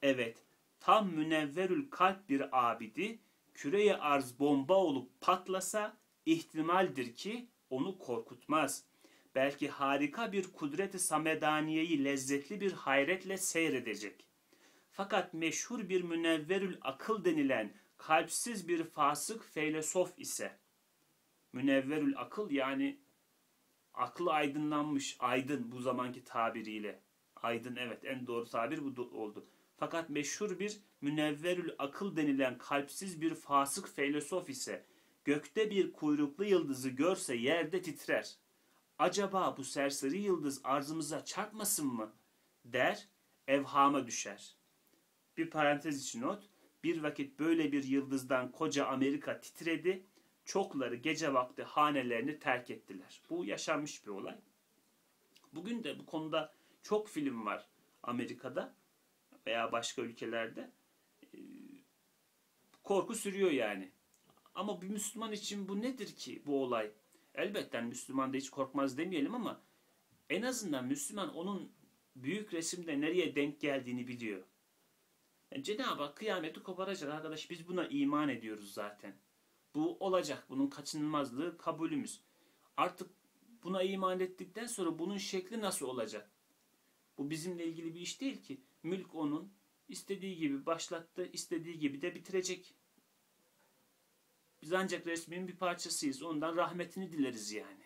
Evet, tam münevverül kalp bir abidi küreye arz bomba olup patlasa ihtimaldir ki onu korkutmaz. Belki harika bir kudret-i samedaniyeyi lezzetli bir hayretle seyredecek. Fakat meşhur bir münevverül akıl denilen kalpsiz bir fasık feylesof ise münevverül akıl yani aklı aydınlanmış, aydın bu zamanki tabiriyle. Aydın evet en doğru tabir bu oldu. Fakat meşhur bir münevverül akıl denilen kalpsiz bir fasık filosof ise gökte bir kuyruklu yıldızı görse yerde titrer. Acaba bu serseri yıldız arzımıza çarpmasın mı? der, evhama düşer. Bir parantez için not. Bir vakit böyle bir yıldızdan koca Amerika titredi çokları gece vakti hanelerini terk ettiler. Bu yaşanmış bir olay. Bugün de bu konuda çok film var Amerika'da veya başka ülkelerde. Ee, korku sürüyor yani. Ama bir Müslüman için bu nedir ki bu olay? Elbette Müslüman da hiç korkmaz demeyelim ama en azından Müslüman onun büyük resimde nereye denk geldiğini biliyor. Yani Cenab-ı Hak kıyameti koparacak arkadaş biz buna iman ediyoruz zaten. Bu olacak. Bunun kaçınılmazlığı kabulümüz. Artık buna iman ettikten sonra bunun şekli nasıl olacak? Bu bizimle ilgili bir iş değil ki. Mülk onun. istediği gibi başlattı, istediği gibi de bitirecek. Biz ancak resmin bir parçasıyız. Ondan rahmetini dileriz yani.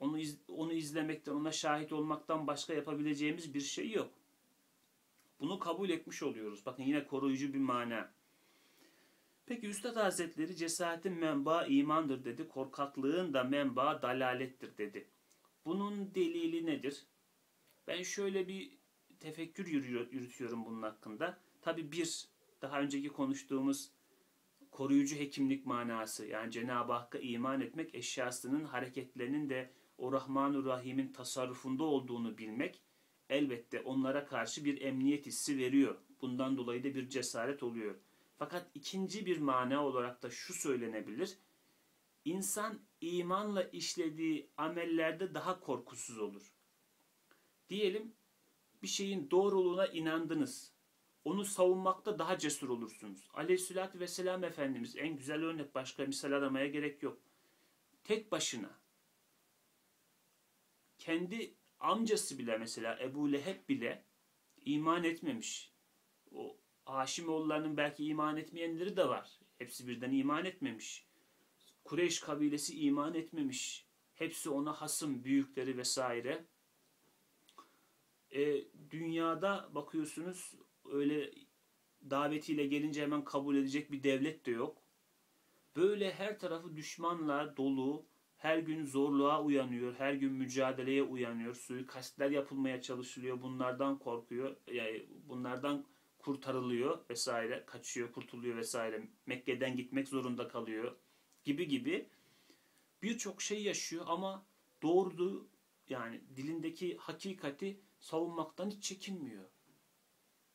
Onu, iz, onu izlemekten, ona şahit olmaktan başka yapabileceğimiz bir şey yok. Bunu kabul etmiş oluyoruz. Bakın yine koruyucu bir mana. Peki Üstad Hazretleri cesaretin menba imandır dedi. Korkaklığın da menba dalalettir dedi. Bunun delili nedir? Ben şöyle bir tefekkür yürütüyorum bunun hakkında. Tabi bir, daha önceki konuştuğumuz koruyucu hekimlik manası. Yani Cenab-ı Hakk'a iman etmek eşyasının hareketlerinin de o Rahman-ı Rahim'in tasarrufunda olduğunu bilmek elbette onlara karşı bir emniyet hissi veriyor. Bundan dolayı da bir cesaret oluyor. Fakat ikinci bir mana olarak da şu söylenebilir. İnsan imanla işlediği amellerde daha korkusuz olur. Diyelim bir şeyin doğruluğuna inandınız. Onu savunmakta daha cesur olursunuz. Aleyhissalatü vesselam Efendimiz en güzel örnek başka misal aramaya gerek yok. Tek başına kendi amcası bile mesela Ebu Leheb bile iman etmemiş. O Haşimoğullarının belki iman etmeyenleri de var. Hepsi birden iman etmemiş. Kureyş kabilesi iman etmemiş. Hepsi ona hasım, büyükleri vesaire. E, dünyada bakıyorsunuz öyle davetiyle gelince hemen kabul edecek bir devlet de yok. Böyle her tarafı düşmanla dolu, her gün zorluğa uyanıyor, her gün mücadeleye uyanıyor, suikastler yapılmaya çalışılıyor, bunlardan korkuyor, yani bunlardan kurtarılıyor vesaire, kaçıyor, kurtuluyor vesaire. Mekke'den gitmek zorunda kalıyor gibi gibi birçok şey yaşıyor ama doğrudu yani dilindeki hakikati savunmaktan hiç çekinmiyor.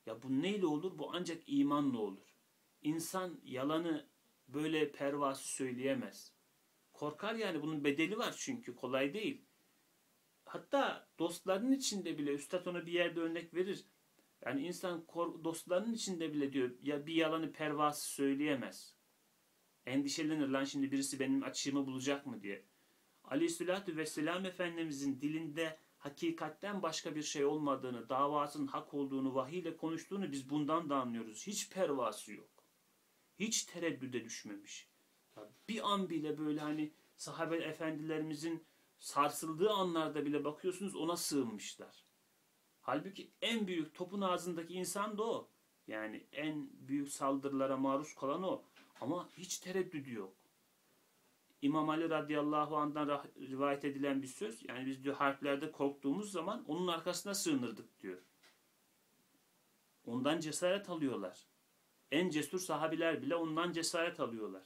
Ya bu neyle olur? Bu ancak imanla olur. İnsan yalanı böyle pervası söyleyemez. Korkar yani bunun bedeli var çünkü kolay değil. Hatta dostlarının içinde bile Üstad ona bir yerde örnek verir. Yani insan dostlarının içinde bile diyor ya bir yalanı pervası söyleyemez. Endişelenir lan şimdi birisi benim açığımı bulacak mı diye. Aleyhissalatü vesselam Efendimizin dilinde hakikatten başka bir şey olmadığını, davasının hak olduğunu, vahiyle konuştuğunu biz bundan da anlıyoruz. Hiç pervası yok. Hiç tereddüde düşmemiş. Bir an bile böyle hani sahabe efendilerimizin sarsıldığı anlarda bile bakıyorsunuz ona sığınmışlar. Halbuki en büyük topun ağzındaki insan da o. Yani en büyük saldırılara maruz kalan o. Ama hiç tereddüdü yok. İmam Ali radıyallahu anh'dan rivayet edilen bir söz. Yani biz diyor harplerde korktuğumuz zaman onun arkasına sığınırdık diyor. Ondan cesaret alıyorlar. En cesur sahabiler bile ondan cesaret alıyorlar.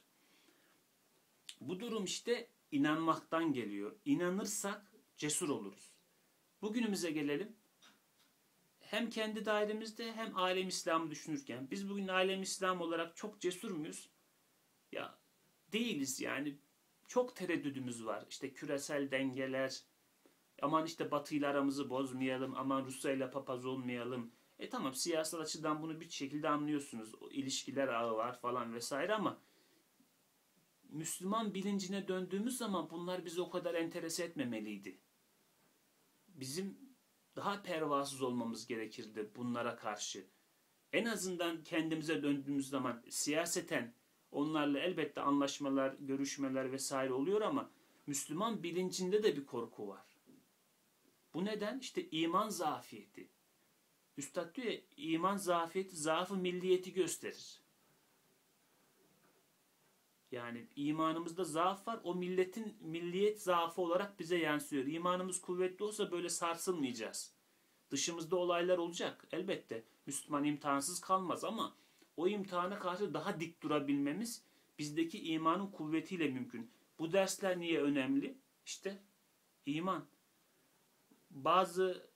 Bu durum işte inanmaktan geliyor. İnanırsak cesur oluruz. Bugünümüze gelelim. Hem kendi dairemizde hem alem İslam'ı düşünürken biz bugün alem İslam olarak çok cesur muyuz? Ya değiliz yani çok tereddüdümüz var. İşte küresel dengeler, aman işte Batı ile aramızı bozmayalım, aman Rusya ile papaz olmayalım. E tamam siyasal açıdan bunu bir şekilde anlıyorsunuz. O ilişkiler ağı var falan vesaire ama Müslüman bilincine döndüğümüz zaman bunlar bizi o kadar enterese etmemeliydi. Bizim daha pervasız olmamız gerekirdi bunlara karşı. En azından kendimize döndüğümüz zaman siyaseten Onlarla elbette anlaşmalar, görüşmeler vesaire oluyor ama Müslüman bilincinde de bir korku var. Bu neden? İşte iman zafiyeti. Üstad diyor ya, iman zafiyeti, zaafı milliyeti gösterir. Yani imanımızda zaaf var. O milletin milliyet zaafı olarak bize yansıyor. İmanımız kuvvetli olsa böyle sarsılmayacağız. Dışımızda olaylar olacak. Elbette Müslüman imtihansız kalmaz ama o imtihana karşı daha dik durabilmemiz bizdeki imanın kuvvetiyle mümkün. Bu dersler niye önemli? İşte iman. Bazı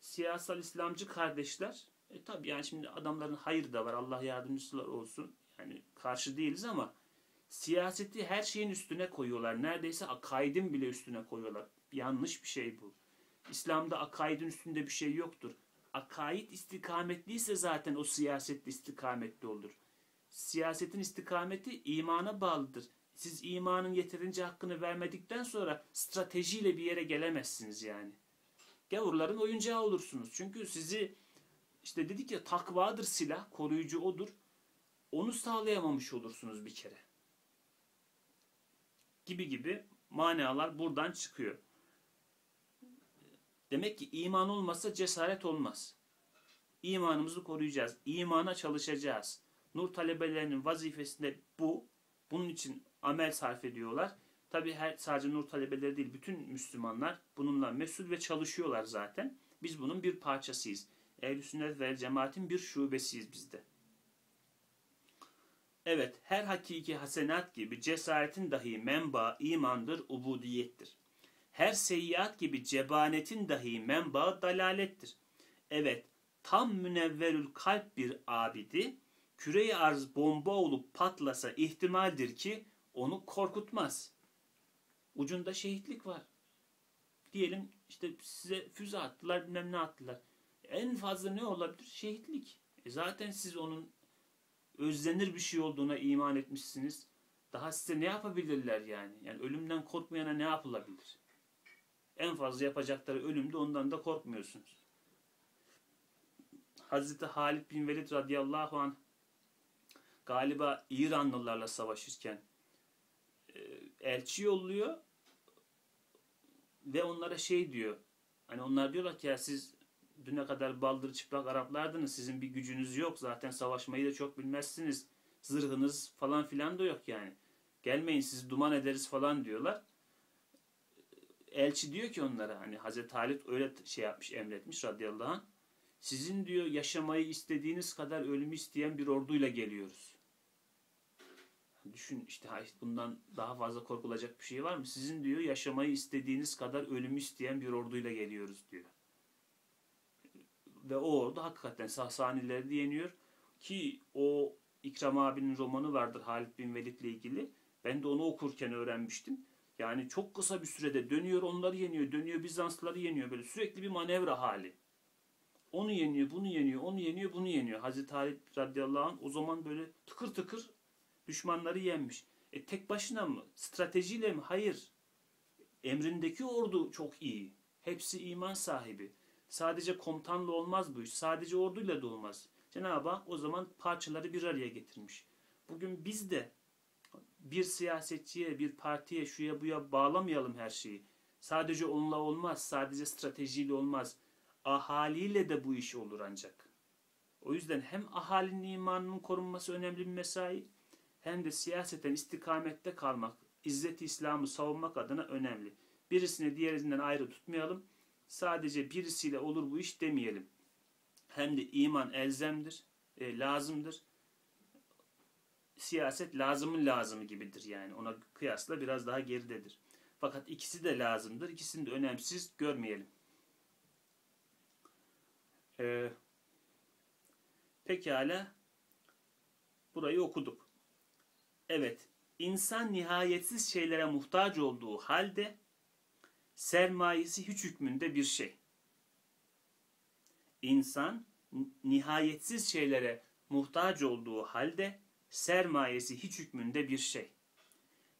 siyasal İslamcı kardeşler, e tabi yani şimdi adamların hayır da var, Allah yardımcılar olsun. Yani karşı değiliz ama siyaseti her şeyin üstüne koyuyorlar. Neredeyse akaidin bile üstüne koyuyorlar. Yanlış bir şey bu. İslam'da akaidin üstünde bir şey yoktur akaid istikametliyse zaten o siyasetli istikametli olur. Siyasetin istikameti imana bağlıdır. Siz imanın yeterince hakkını vermedikten sonra stratejiyle bir yere gelemezsiniz yani. Gavurların oyuncağı olursunuz. Çünkü sizi işte dedik ya takvadır silah, koruyucu odur. Onu sağlayamamış olursunuz bir kere. Gibi gibi manalar buradan çıkıyor. Demek ki iman olmasa cesaret olmaz. İmanımızı koruyacağız. İmana çalışacağız. Nur talebelerinin vazifesinde bu. Bunun için amel sarf ediyorlar. Tabi her sadece nur talebeleri değil bütün Müslümanlar bununla mesul ve çalışıyorlar zaten. Biz bunun bir parçasıyız. Ehl-i sünnet ve cemaatin bir şubesiyiz bizde. Evet, her hakiki hasenat gibi cesaretin dahi menba imandır, ubudiyettir. Her seyyiat gibi cebanetin dahi menbaı dalalettir. Evet, tam münevverül kalp bir abidi, küreyi arz bomba olup patlasa ihtimaldir ki onu korkutmaz. Ucunda şehitlik var. Diyelim işte size füze attılar bilmem ne attılar. En fazla ne olabilir? Şehitlik. E zaten siz onun özlenir bir şey olduğuna iman etmişsiniz. Daha size ne yapabilirler yani? Yani ölümden korkmayana ne yapılabilir? En fazla yapacakları ölümde ondan da korkmuyorsunuz. Hazreti Halid bin Velid radıyallahu anh galiba İranlılarla savaşırken e, elçi yolluyor ve onlara şey diyor. Hani onlar diyorlar ki ya siz düne kadar baldır çıplak Araplardınız. Sizin bir gücünüz yok. Zaten savaşmayı da çok bilmezsiniz. Zırhınız falan filan da yok yani. Gelmeyin sizi duman ederiz falan diyorlar elçi diyor ki onlara hani Hazreti Halit öyle şey yapmış emretmiş radıyallahu anh. Sizin diyor yaşamayı istediğiniz kadar ölümü isteyen bir orduyla geliyoruz. Düşün işte bundan daha fazla korkulacak bir şey var mı? Sizin diyor yaşamayı istediğiniz kadar ölümü isteyen bir orduyla geliyoruz diyor. Ve o ordu hakikaten Sasanileri yeniyor. Ki o İkram abinin romanı vardır Halid bin Velid ile ilgili. Ben de onu okurken öğrenmiştim. Yani çok kısa bir sürede dönüyor onları yeniyor, dönüyor Bizanslıları yeniyor. Böyle sürekli bir manevra hali. Onu yeniyor, bunu yeniyor, onu yeniyor, bunu yeniyor. Hazreti Halid radıyallahu anh o zaman böyle tıkır tıkır düşmanları yenmiş. E tek başına mı? Stratejiyle mi? Hayır. Emrindeki ordu çok iyi. Hepsi iman sahibi. Sadece komutanla olmaz bu iş. Sadece orduyla da olmaz. Cenab-ı Hak o zaman parçaları bir araya getirmiş. Bugün biz de bir siyasetçiye, bir partiye, şuya buya bağlamayalım her şeyi. Sadece onunla olmaz, sadece stratejiyle olmaz. Ahaliyle de bu iş olur ancak. O yüzden hem ahalinin imanının korunması önemli bir mesai, hem de siyaseten istikamette kalmak, izzet İslam'ı savunmak adına önemli. Birisini diğerinden ayrı tutmayalım. Sadece birisiyle olur bu iş demeyelim. Hem de iman elzemdir, e, lazımdır. Siyaset lazımın lazımı gibidir yani. Ona kıyasla biraz daha geridedir. Fakat ikisi de lazımdır. İkisini de önemsiz görmeyelim. Ee, pekala. Burayı okuduk. Evet. insan nihayetsiz şeylere muhtaç olduğu halde sermayesi hiç hükmünde bir şey. İnsan nihayetsiz şeylere muhtaç olduğu halde sermayesi hiç hükmünde bir şey.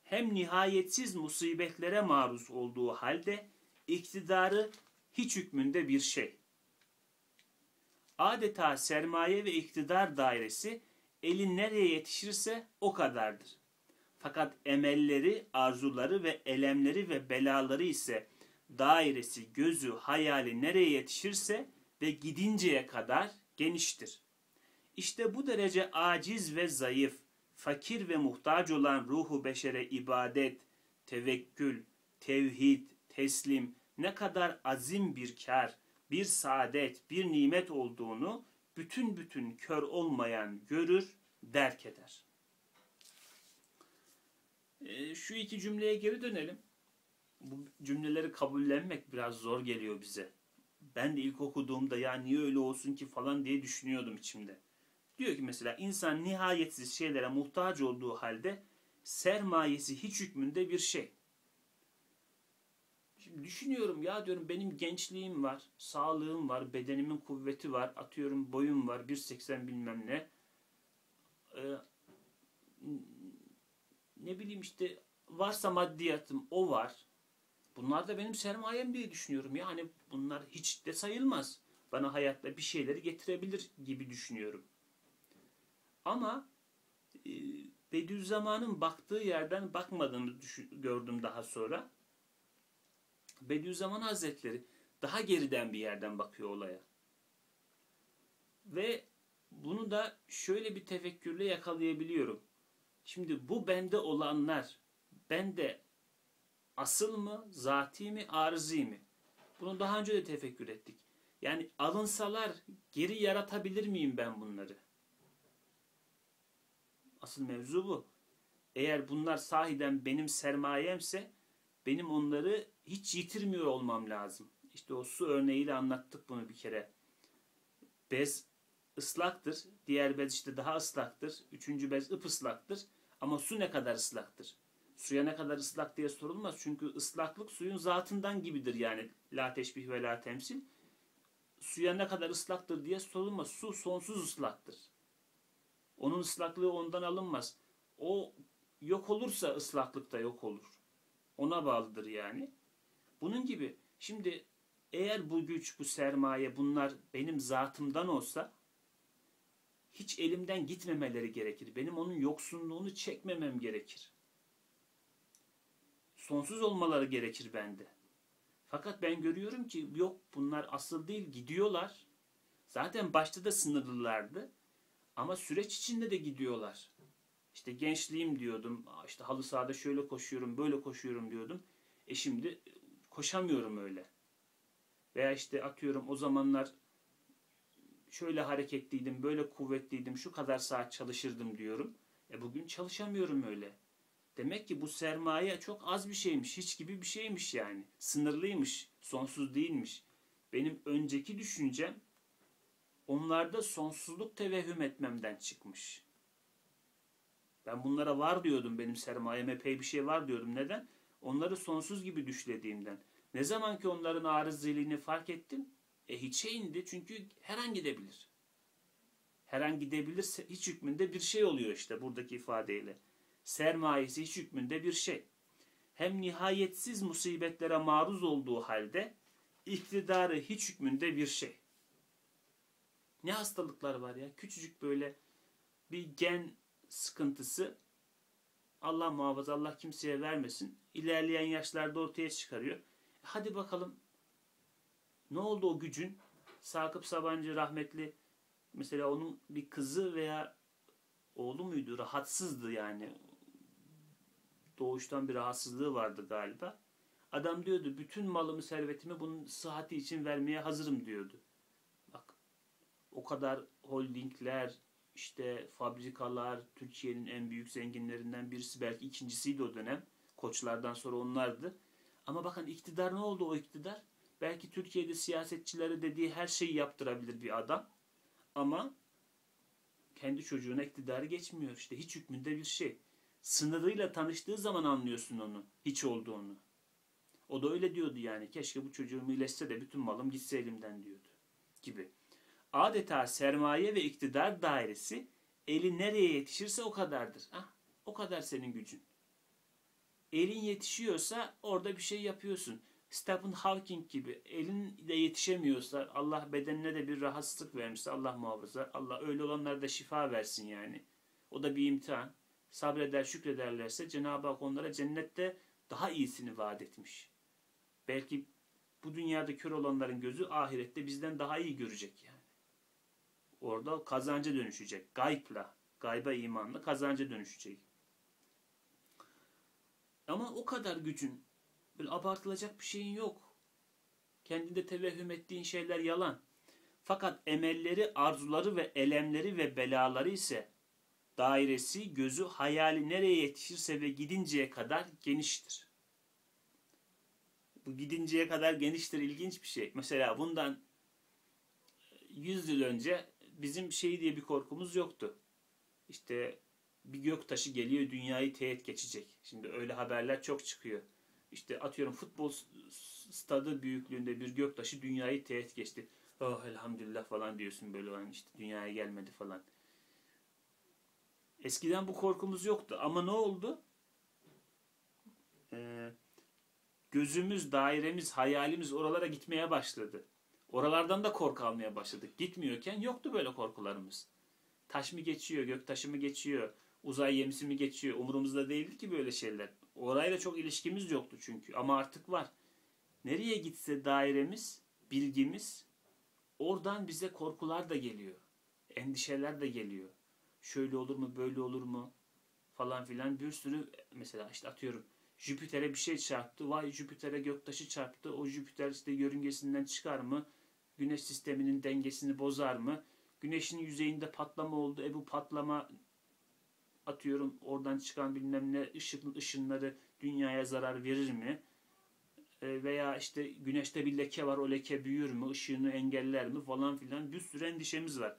Hem nihayetsiz musibetlere maruz olduğu halde iktidarı hiç hükmünde bir şey. Adeta sermaye ve iktidar dairesi elin nereye yetişirse o kadardır. Fakat emelleri, arzuları ve elemleri ve belaları ise dairesi, gözü, hayali nereye yetişirse ve gidinceye kadar geniştir. İşte bu derece aciz ve zayıf, fakir ve muhtaç olan ruhu beşere ibadet, tevekkül, tevhid, teslim ne kadar azim bir kar, bir saadet, bir nimet olduğunu bütün bütün kör olmayan görür, derk eder. E, şu iki cümleye geri dönelim. Bu cümleleri kabullenmek biraz zor geliyor bize. Ben de ilk okuduğumda ya niye öyle olsun ki falan diye düşünüyordum içimde. Diyor ki mesela insan nihayetsiz şeylere muhtaç olduğu halde sermayesi hiç hükmünde bir şey. Şimdi düşünüyorum ya diyorum benim gençliğim var, sağlığım var, bedenimin kuvveti var, atıyorum boyum var, 1.80 bilmem ne. Ee, ne bileyim işte varsa maddiyatım o var. Bunlar da benim sermayem diye düşünüyorum. Yani bunlar hiç de sayılmaz. Bana hayatta bir şeyleri getirebilir gibi düşünüyorum. Ama e, Bediüzzaman'ın baktığı yerden bakmadığını düşün, gördüm daha sonra. Bediüzzaman Hazretleri daha geriden bir yerden bakıyor olaya. Ve bunu da şöyle bir tefekkürle yakalayabiliyorum. Şimdi bu bende olanlar bende asıl mı, zati mi, arızi mi? Bunu daha önce de tefekkür ettik. Yani alınsalar geri yaratabilir miyim ben bunları? Asıl mevzu bu. Eğer bunlar sahiden benim sermayemse benim onları hiç yitirmiyor olmam lazım. İşte o su örneğiyle anlattık bunu bir kere. Bez ıslaktır. Diğer bez işte daha ıslaktır. Üçüncü bez ıslaktır. Ama su ne kadar ıslaktır? Suya ne kadar ıslak diye sorulmaz. Çünkü ıslaklık suyun zatından gibidir yani. La teşbih ve la temsil. Suya ne kadar ıslaktır diye sorulmaz. Su sonsuz ıslaktır. Onun ıslaklığı ondan alınmaz. O yok olursa ıslaklık da yok olur. Ona bağlıdır yani. Bunun gibi şimdi eğer bu güç, bu sermaye bunlar benim zatımdan olsa hiç elimden gitmemeleri gerekir. Benim onun yoksunluğunu çekmemem gerekir. Sonsuz olmaları gerekir bende. Fakat ben görüyorum ki yok bunlar asıl değil gidiyorlar. Zaten başta da sınırlılardı. Ama süreç içinde de gidiyorlar. İşte gençliğim diyordum. İşte halı sahada şöyle koşuyorum, böyle koşuyorum diyordum. E şimdi koşamıyorum öyle. Veya işte atıyorum o zamanlar şöyle hareketliydim, böyle kuvvetliydim, şu kadar saat çalışırdım diyorum. E bugün çalışamıyorum öyle. Demek ki bu sermaye çok az bir şeymiş, hiç gibi bir şeymiş yani. Sınırlıymış, sonsuz değilmiş. Benim önceki düşüncem onlarda sonsuzluk tevehhüm etmemden çıkmış. Ben bunlara var diyordum benim sermayem epey bir şey var diyordum. Neden? Onları sonsuz gibi düşlediğimden. Ne zaman ki onların arıziliğini fark ettim, e hiçe indi çünkü her an gidebilir. Her an gidebilirse hiç hükmünde bir şey oluyor işte buradaki ifadeyle. Sermayesi hiç hükmünde bir şey. Hem nihayetsiz musibetlere maruz olduğu halde iktidarı hiç hükmünde bir şey. Ne hastalıklar var ya. Küçücük böyle bir gen sıkıntısı Allah muhafaza Allah kimseye vermesin. İlerleyen yaşlarda ortaya çıkarıyor. Hadi bakalım ne oldu o gücün? Sakıp Sabancı rahmetli mesela onun bir kızı veya oğlu muydu? Rahatsızdı yani. Doğuştan bir rahatsızlığı vardı galiba. Adam diyordu bütün malımı servetimi bunun sıhhati için vermeye hazırım diyordu. Bak o kadar holdingler, işte fabrikalar, Türkiye'nin en büyük zenginlerinden birisi belki ikincisiydi o dönem. Koçlardan sonra onlardı. Ama bakın iktidar ne oldu o iktidar? Belki Türkiye'de siyasetçilere dediği her şeyi yaptırabilir bir adam. Ama kendi çocuğuna iktidarı geçmiyor işte. Hiç hükmünde bir şey. Sınırıyla tanıştığı zaman anlıyorsun onu. Hiç olduğunu. O da öyle diyordu yani. Keşke bu çocuğum iyileşse de bütün malım gitse elimden diyordu. Gibi. Adeta sermaye ve iktidar dairesi eli nereye yetişirse o kadardır. Ah, o kadar senin gücün. Elin yetişiyorsa orada bir şey yapıyorsun. Stephen Hawking gibi elin de yetişemiyorsa Allah bedenine de bir rahatsızlık vermişse Allah muhafaza. Allah öyle olanlara da şifa versin yani. O da bir imtihan. Sabreder, şükrederlerse Cenab-ı Hak onlara cennette daha iyisini vaat etmiş. Belki bu dünyada kör olanların gözü ahirette bizden daha iyi görecek yani. Orada kazanca dönüşecek. Gaybla, gayba imanla kazanca dönüşecek. Ama o kadar gücün böyle abartılacak bir şeyin yok. Kendinde tevehhüm ettiğin şeyler yalan. Fakat emelleri, arzuları ve elemleri ve belaları ise dairesi, gözü, hayali nereye yetişirse ve gidinceye kadar geniştir. Bu gidinceye kadar geniştir ilginç bir şey. Mesela bundan 100 yıl önce bizim şey diye bir korkumuz yoktu. İşte bir gök taşı geliyor dünyayı teğet geçecek. Şimdi öyle haberler çok çıkıyor. İşte atıyorum futbol stadı büyüklüğünde bir gök taşı dünyayı teğet geçti. Oh elhamdülillah falan diyorsun böyle olan işte dünyaya gelmedi falan. Eskiden bu korkumuz yoktu ama ne oldu? Ee, gözümüz, dairemiz, hayalimiz oralara gitmeye başladı. Oralardan da korku almaya başladık. Gitmiyorken yoktu böyle korkularımız. Taş mı geçiyor, gök taşı mı geçiyor, uzay gemisi mi geçiyor umurumuzda değildi ki böyle şeyler. Orayla çok ilişkimiz yoktu çünkü ama artık var. Nereye gitse dairemiz, bilgimiz oradan bize korkular da geliyor. Endişeler de geliyor. Şöyle olur mu, böyle olur mu falan filan bir sürü mesela işte atıyorum Jüpiter'e bir şey çarptı. Vay Jüpiter'e göktaşı çarptı. O Jüpiter işte yörüngesinden çıkar mı? Güneş sisteminin dengesini bozar mı? Güneşin yüzeyinde patlama oldu. E bu patlama atıyorum oradan çıkan bilmem ne ışık, ışınları dünyaya zarar verir mi? E veya işte güneşte bir leke var o leke büyür mü? Işığını engeller mi? Falan filan bir sürü endişemiz var.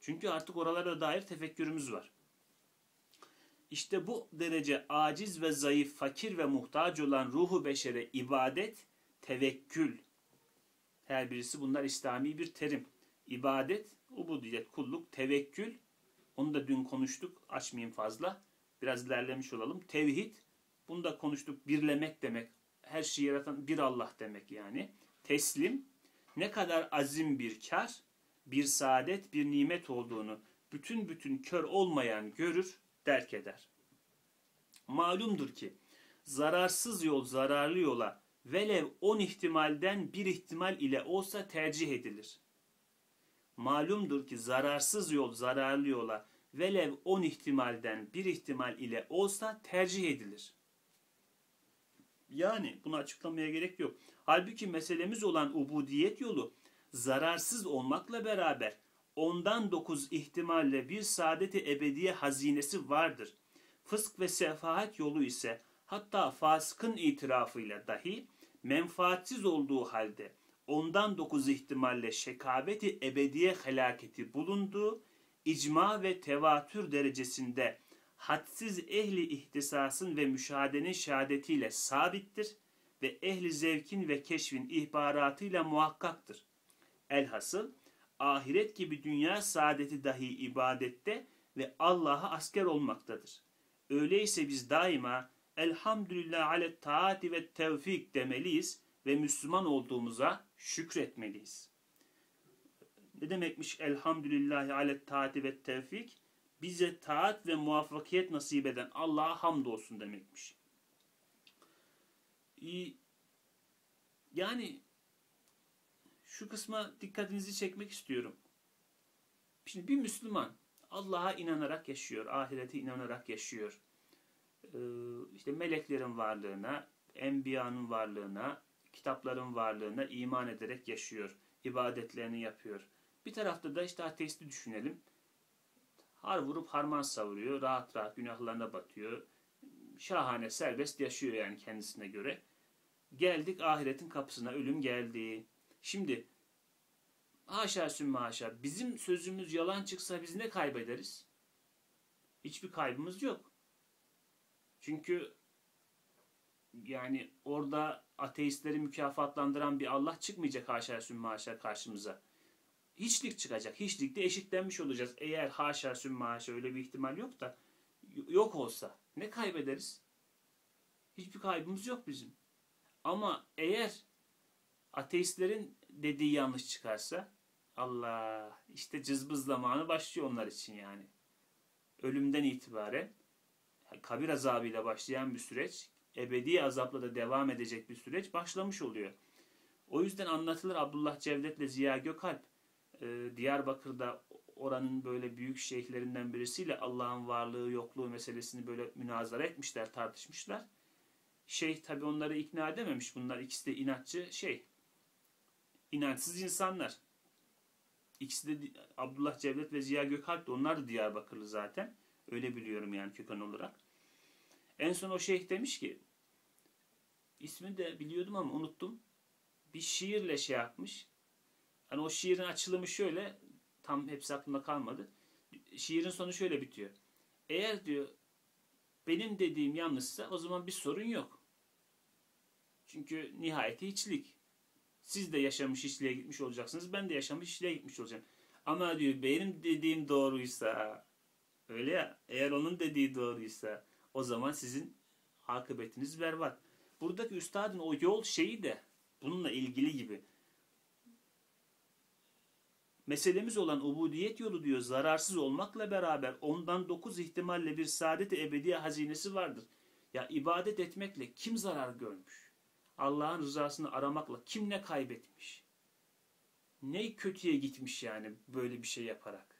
Çünkü artık oralara dair tefekkürümüz var. İşte bu derece aciz ve zayıf, fakir ve muhtaç olan ruhu beşere ibadet, tevekkül. Her birisi bunlar İslami bir terim. İbadet, ubudiyet, kulluk, tevekkül. Onu da dün konuştuk. Açmayayım fazla. Biraz ilerlemiş olalım. Tevhid. Bunu da konuştuk. Birlemek demek. Her şeyi yaratan bir Allah demek yani. Teslim. Ne kadar azim bir kar, bir saadet, bir nimet olduğunu bütün bütün kör olmayan görür, derk eder. Malumdur ki zararsız yol zararlı yola velev on ihtimalden bir ihtimal ile olsa tercih edilir. Malumdur ki zararsız yol zararlı yola velev on ihtimalden bir ihtimal ile olsa tercih edilir. Yani bunu açıklamaya gerek yok. Halbuki meselemiz olan ubudiyet yolu zararsız olmakla beraber ondan dokuz ihtimalle bir saadeti ebediye hazinesi vardır. Fısk ve sefahat yolu ise hatta fasıkın itirafıyla dahi menfaatsiz olduğu halde ondan dokuz ihtimalle şekaveti ebediye helaketi bulunduğu icma ve tevatür derecesinde hadsiz ehli ihtisasın ve müşahedenin şehadetiyle sabittir ve ehli zevkin ve keşfin ihbaratıyla muhakkaktır. Elhasıl ahiret gibi dünya saadeti dahi ibadette ve Allah'a asker olmaktadır. Öyleyse biz daima elhamdülillah ale taati ve tevfik demeliyiz ve Müslüman olduğumuza şükretmeliyiz. Ne demekmiş elhamdülillahi alet taati ve tevfik? Bize taat ve muvaffakiyet nasip eden Allah'a hamdolsun demekmiş. Yani şu kısma dikkatinizi çekmek istiyorum. Şimdi bir Müslüman Allah'a inanarak yaşıyor, ahirete inanarak yaşıyor. Ee, işte meleklerin varlığına, enbiyanın varlığına, kitapların varlığına iman ederek yaşıyor. ibadetlerini yapıyor. Bir tarafta da işte ateisti düşünelim. Har vurup harman savuruyor, rahat rahat günahlarına batıyor. Şahane, serbest yaşıyor yani kendisine göre. Geldik ahiretin kapısına, ölüm geldi. Şimdi haşa sümme haşa bizim sözümüz yalan çıksa biz ne kaybederiz? Hiçbir kaybımız yok. Çünkü yani orada ateistleri mükafatlandıran bir Allah çıkmayacak haşa sümme haşa karşımıza. Hiçlik çıkacak. Hiçlikte eşitlenmiş olacağız. Eğer haşa sümme haşa öyle bir ihtimal yok da yok olsa ne kaybederiz? Hiçbir kaybımız yok bizim. Ama eğer ateistlerin dediği yanlış çıkarsa Allah işte cızbız zamanı başlıyor onlar için yani. Ölümden itibaren kabir azabıyla başlayan bir süreç, ebedi azapla da devam edecek bir süreç başlamış oluyor. O yüzden anlatılır Abdullah Cevdet ile Ziya Gökalp e, Diyarbakır'da oranın böyle büyük şeyhlerinden birisiyle Allah'ın varlığı yokluğu meselesini böyle münazara etmişler, tartışmışlar. Şeyh tabi onları ikna edememiş. Bunlar ikisi de inatçı şey. inançsız insanlar. İkisi de Abdullah Cevdet ve Ziya Gökalp de onlar da Diyarbakırlı zaten. Öyle biliyorum yani köken olarak. En son o şeyh demiş ki ismi de biliyordum ama unuttum. Bir şiirle şey yapmış. Hani o şiirin açılımı şöyle tam hepsi aklımda kalmadı. Şiirin sonu şöyle bitiyor. Eğer diyor benim dediğim yanlışsa o zaman bir sorun yok. Çünkü nihayeti hiçlik. Siz de yaşamış hiçliğe gitmiş olacaksınız. Ben de yaşamış hiçliğe gitmiş olacağım. Ama diyor benim dediğim doğruysa öyle ya eğer onun dediği doğruysa o zaman sizin akıbetiniz berbat. Buradaki üstadın o yol şeyi de bununla ilgili gibi. Meselemiz olan ubudiyet yolu diyor zararsız olmakla beraber ondan dokuz ihtimalle bir saadet ebedi hazinesi vardır. Ya ibadet etmekle kim zarar görmüş? Allah'ın rızasını aramakla kim ne kaybetmiş? Ne kötüye gitmiş yani böyle bir şey yaparak?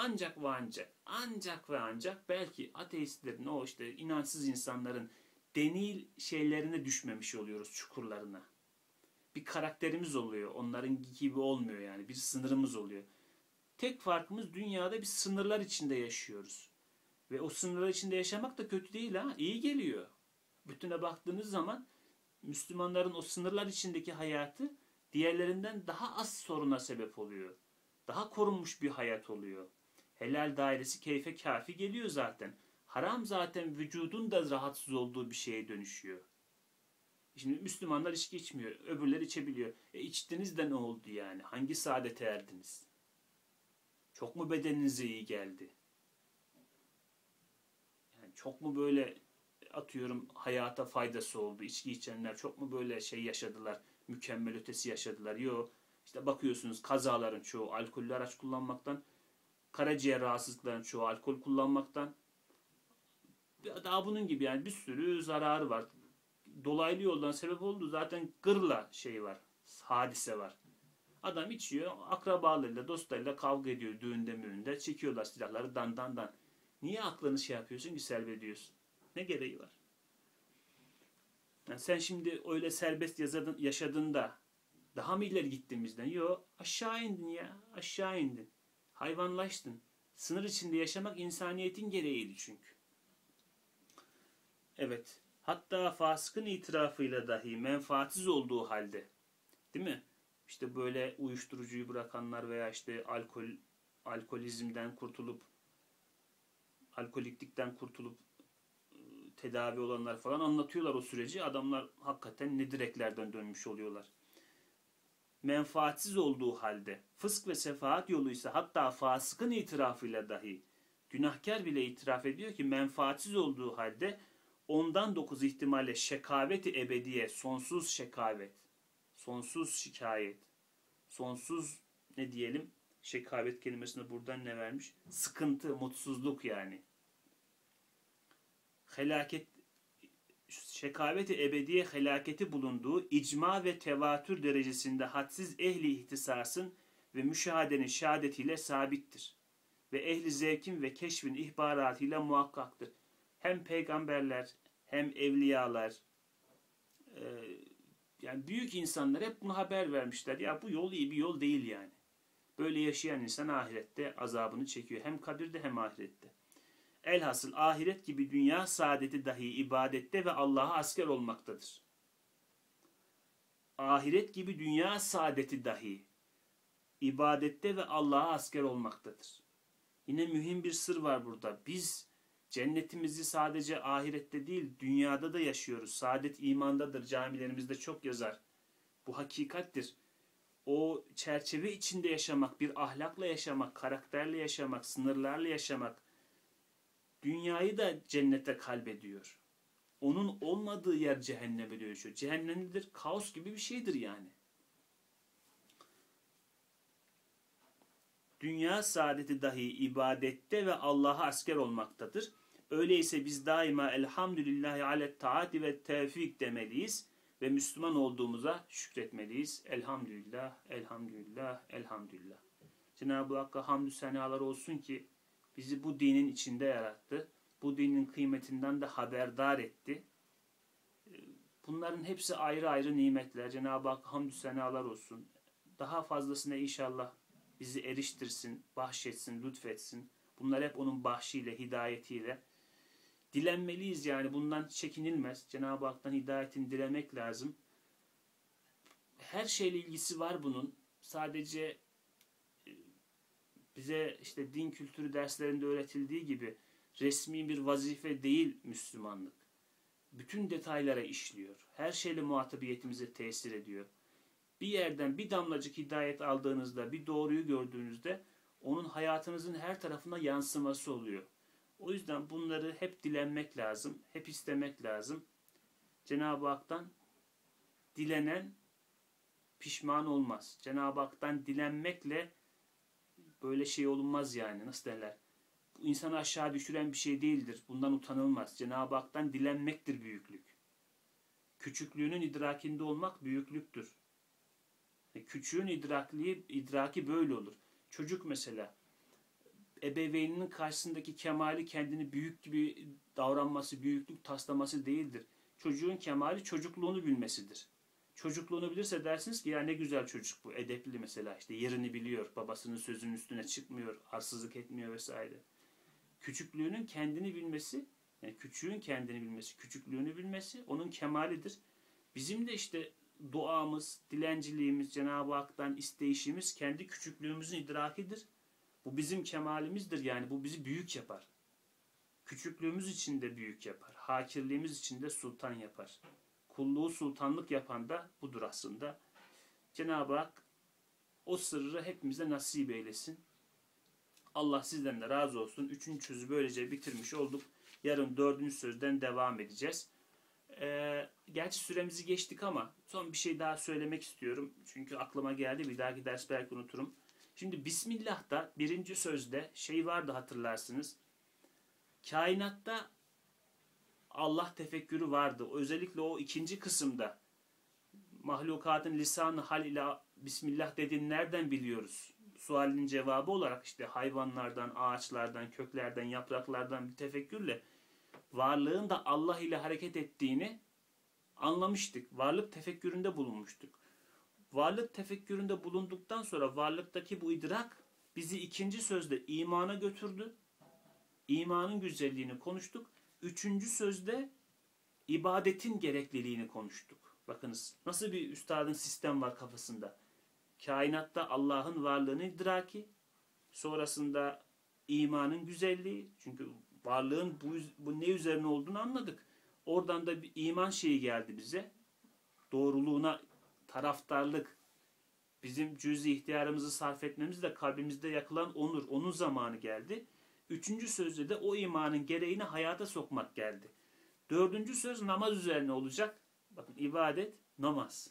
Ancak ve ancak, ancak ve ancak belki ateistlerin, o işte inançsız insanların denil şeylerine düşmemiş oluyoruz çukurlarına. Bir karakterimiz oluyor. Onların gibi olmuyor yani. Bir sınırımız oluyor. Tek farkımız dünyada bir sınırlar içinde yaşıyoruz. Ve o sınırlar içinde yaşamak da kötü değil ha. İyi geliyor. Bütüne baktığınız zaman Müslümanların o sınırlar içindeki hayatı diğerlerinden daha az soruna sebep oluyor. Daha korunmuş bir hayat oluyor. Helal dairesi keyfe kafi geliyor zaten. Haram zaten vücudun da rahatsız olduğu bir şeye dönüşüyor. Şimdi Müslümanlar içki içmiyor. Öbürler içebiliyor. E içtiniz de ne oldu yani? Hangi saadete erdiniz? Çok mu bedeninize iyi geldi? Yani çok mu böyle atıyorum hayata faydası oldu? İçki içenler çok mu böyle şey yaşadılar? Mükemmel ötesi yaşadılar? Yok. İşte bakıyorsunuz kazaların çoğu alkollü araç kullanmaktan, karaciğer rahatsızlıkların çoğu alkol kullanmaktan. Daha bunun gibi yani bir sürü zararı var dolaylı yoldan sebep oldu zaten gırla şey var. Hadise var. Adam içiyor, akrabalarıyla, dostlarıyla kavga ediyor düğünde müğünde. Çekiyorlar silahları dan dan dan. Niye aklını şey yapıyorsun ki selbediyorsun? Ne gereği var? Yani sen şimdi öyle serbest yazadın, yaşadığında daha mı ileri gittin bizden? Yok aşağı indin ya. Aşağı indin. Hayvanlaştın. Sınır içinde yaşamak insaniyetin gereğiydi çünkü. Evet. Hatta fasıkın itirafıyla dahi menfaatsiz olduğu halde değil mi? İşte böyle uyuşturucuyu bırakanlar veya işte alkol alkolizmden kurtulup alkoliklikten kurtulup ıı, tedavi olanlar falan anlatıyorlar o süreci. Adamlar hakikaten ne direklerden dönmüş oluyorlar. Menfaatsiz olduğu halde fısk ve sefaat yoluysa hatta fasıkın itirafıyla dahi günahkar bile itiraf ediyor ki menfaatsiz olduğu halde ondan dokuz ihtimalle şekaveti ebediye, sonsuz şekavet, sonsuz şikayet, sonsuz ne diyelim şekavet kelimesine buradan ne vermiş? Sıkıntı, mutsuzluk yani. Helaket şekaveti ebediye helaketi bulunduğu icma ve tevatür derecesinde hadsiz ehli ihtisasın ve müşahedenin şehadetiyle sabittir. Ve ehli zevkin ve keşfin ihbaratıyla muhakkaktır. Hem peygamberler hem evliyalar e, yani büyük insanlar hep bunu haber vermişler. Ya bu yol iyi bir yol değil yani. Böyle yaşayan insan ahirette azabını çekiyor. Hem kabirde hem ahirette. Elhasıl ahiret gibi dünya saadeti dahi ibadette ve Allah'a asker olmaktadır. Ahiret gibi dünya saadeti dahi ibadette ve Allah'a asker olmaktadır. Yine mühim bir sır var burada. Biz cennetimizi sadece ahirette değil dünyada da yaşıyoruz. Saadet imandadır. Camilerimizde çok yazar. Bu hakikattir. O çerçeve içinde yaşamak, bir ahlakla yaşamak, karakterle yaşamak, sınırlarla yaşamak, dünyayı da cennete kalbediyor. Onun olmadığı yer cehenneme dönüşüyor. Cehennemdir, kaos gibi bir şeydir yani. Dünya saadeti dahi ibadette ve Allah'a asker olmaktadır. Öyleyse biz daima elhamdülillahi alet taati ve tevfik demeliyiz ve Müslüman olduğumuza şükretmeliyiz. Elhamdülillah, elhamdülillah, elhamdülillah. Cenab-ı Hakk'a hamdü senalar olsun ki bizi bu dinin içinde yarattı. Bu dinin kıymetinden de haberdar etti. Bunların hepsi ayrı ayrı nimetler. Cenab-ı Hak hamdü senalar olsun. Daha fazlasına inşallah bizi eriştirsin, bahşetsin, lütfetsin. Bunlar hep onun bahşiyle, hidayetiyle. Dilenmeliyiz yani bundan çekinilmez. Cenab-ı Hak'tan hidayetini dilemek lazım. Her şeyle ilgisi var bunun. Sadece bize işte din kültürü derslerinde öğretildiği gibi resmi bir vazife değil Müslümanlık. Bütün detaylara işliyor. Her şeyle muhatabiyetimize tesir ediyor. Bir yerden bir damlacık hidayet aldığınızda, bir doğruyu gördüğünüzde onun hayatınızın her tarafına yansıması oluyor. O yüzden bunları hep dilenmek lazım, hep istemek lazım. Cenab-ı Hak'tan dilenen pişman olmaz. Cenab-ı Hak'tan dilenmekle böyle şey olunmaz yani. Nasıl derler? Bu insanı aşağı düşüren bir şey değildir. Bundan utanılmaz. Cenab-ı Hak'tan dilenmektir büyüklük. Küçüklüğünün idrakinde olmak büyüklüktür. E, küçüğün idrakliği, idraki böyle olur. Çocuk mesela ebeveyninin karşısındaki kemali kendini büyük gibi davranması, büyüklük taslaması değildir. Çocuğun kemali çocukluğunu bilmesidir. Çocukluğunu bilirse dersiniz ki ya ne güzel çocuk bu, edepli mesela işte yerini biliyor, babasının sözünün üstüne çıkmıyor, arsızlık etmiyor vesaire. Küçüklüğünün kendini bilmesi, yani küçüğün kendini bilmesi, küçüklüğünü bilmesi onun kemalidir. Bizim de işte duamız, dilenciliğimiz, Cenab-ı Hak'tan isteyişimiz kendi küçüklüğümüzün idrakidir. Bu bizim kemalimizdir yani bu bizi büyük yapar. Küçüklüğümüz için de büyük yapar. Hakirliğimiz için de sultan yapar. Kulluğu sultanlık yapan da budur aslında. Cenab-ı Hak o sırrı hepimize nasip eylesin. Allah sizden de razı olsun. Üçüncü sözü böylece bitirmiş olduk. Yarın dördüncü sözden devam edeceğiz. Ee, gerçi süremizi geçtik ama son bir şey daha söylemek istiyorum. Çünkü aklıma geldi. Bir dahaki ders belki unuturum. Şimdi Bismillah'ta birinci sözde şey vardı hatırlarsınız. Kainatta Allah tefekkürü vardı. Özellikle o ikinci kısımda mahlukatın lisanı hal ile Bismillah dediğini nereden biliyoruz? Sualin cevabı olarak işte hayvanlardan, ağaçlardan, köklerden, yapraklardan bir tefekkürle varlığın da Allah ile hareket ettiğini anlamıştık. Varlık tefekküründe bulunmuştuk. Varlık tefekküründe bulunduktan sonra varlıktaki bu idrak bizi ikinci sözde imana götürdü. İmanın güzelliğini konuştuk. Üçüncü sözde ibadetin gerekliliğini konuştuk. Bakınız nasıl bir üstadın sistem var kafasında. Kainatta Allah'ın varlığını idraki, sonrasında imanın güzelliği. Çünkü varlığın bu, bu ne üzerine olduğunu anladık. Oradan da bir iman şeyi geldi bize. Doğruluğuna taraftarlık, bizim cüz-i ihtiyarımızı sarf etmemiz de kalbimizde yakılan onur, onun zamanı geldi. Üçüncü sözde de o imanın gereğini hayata sokmak geldi. Dördüncü söz namaz üzerine olacak. Bakın ibadet, namaz.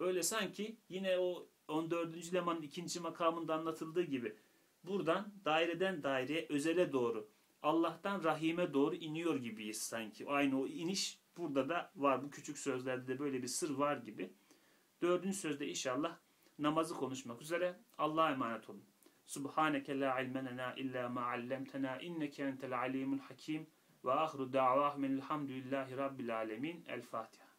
Böyle sanki yine o 14. lemanın ikinci makamında anlatıldığı gibi buradan daireden daireye, özele doğru, Allah'tan rahime doğru iniyor gibiyiz sanki. Aynı o iniş burada da var. Bu küçük sözlerde de böyle bir sır var gibi. Dördüncü sözde inşallah namazı konuşmak üzere. Allah'a emanet olun. Subhaneke la ilme lena illa ma allamtena inneke entel alimul hakim ve ahru da'vahum elhamdülillahi rabbil alemin. El Fatiha.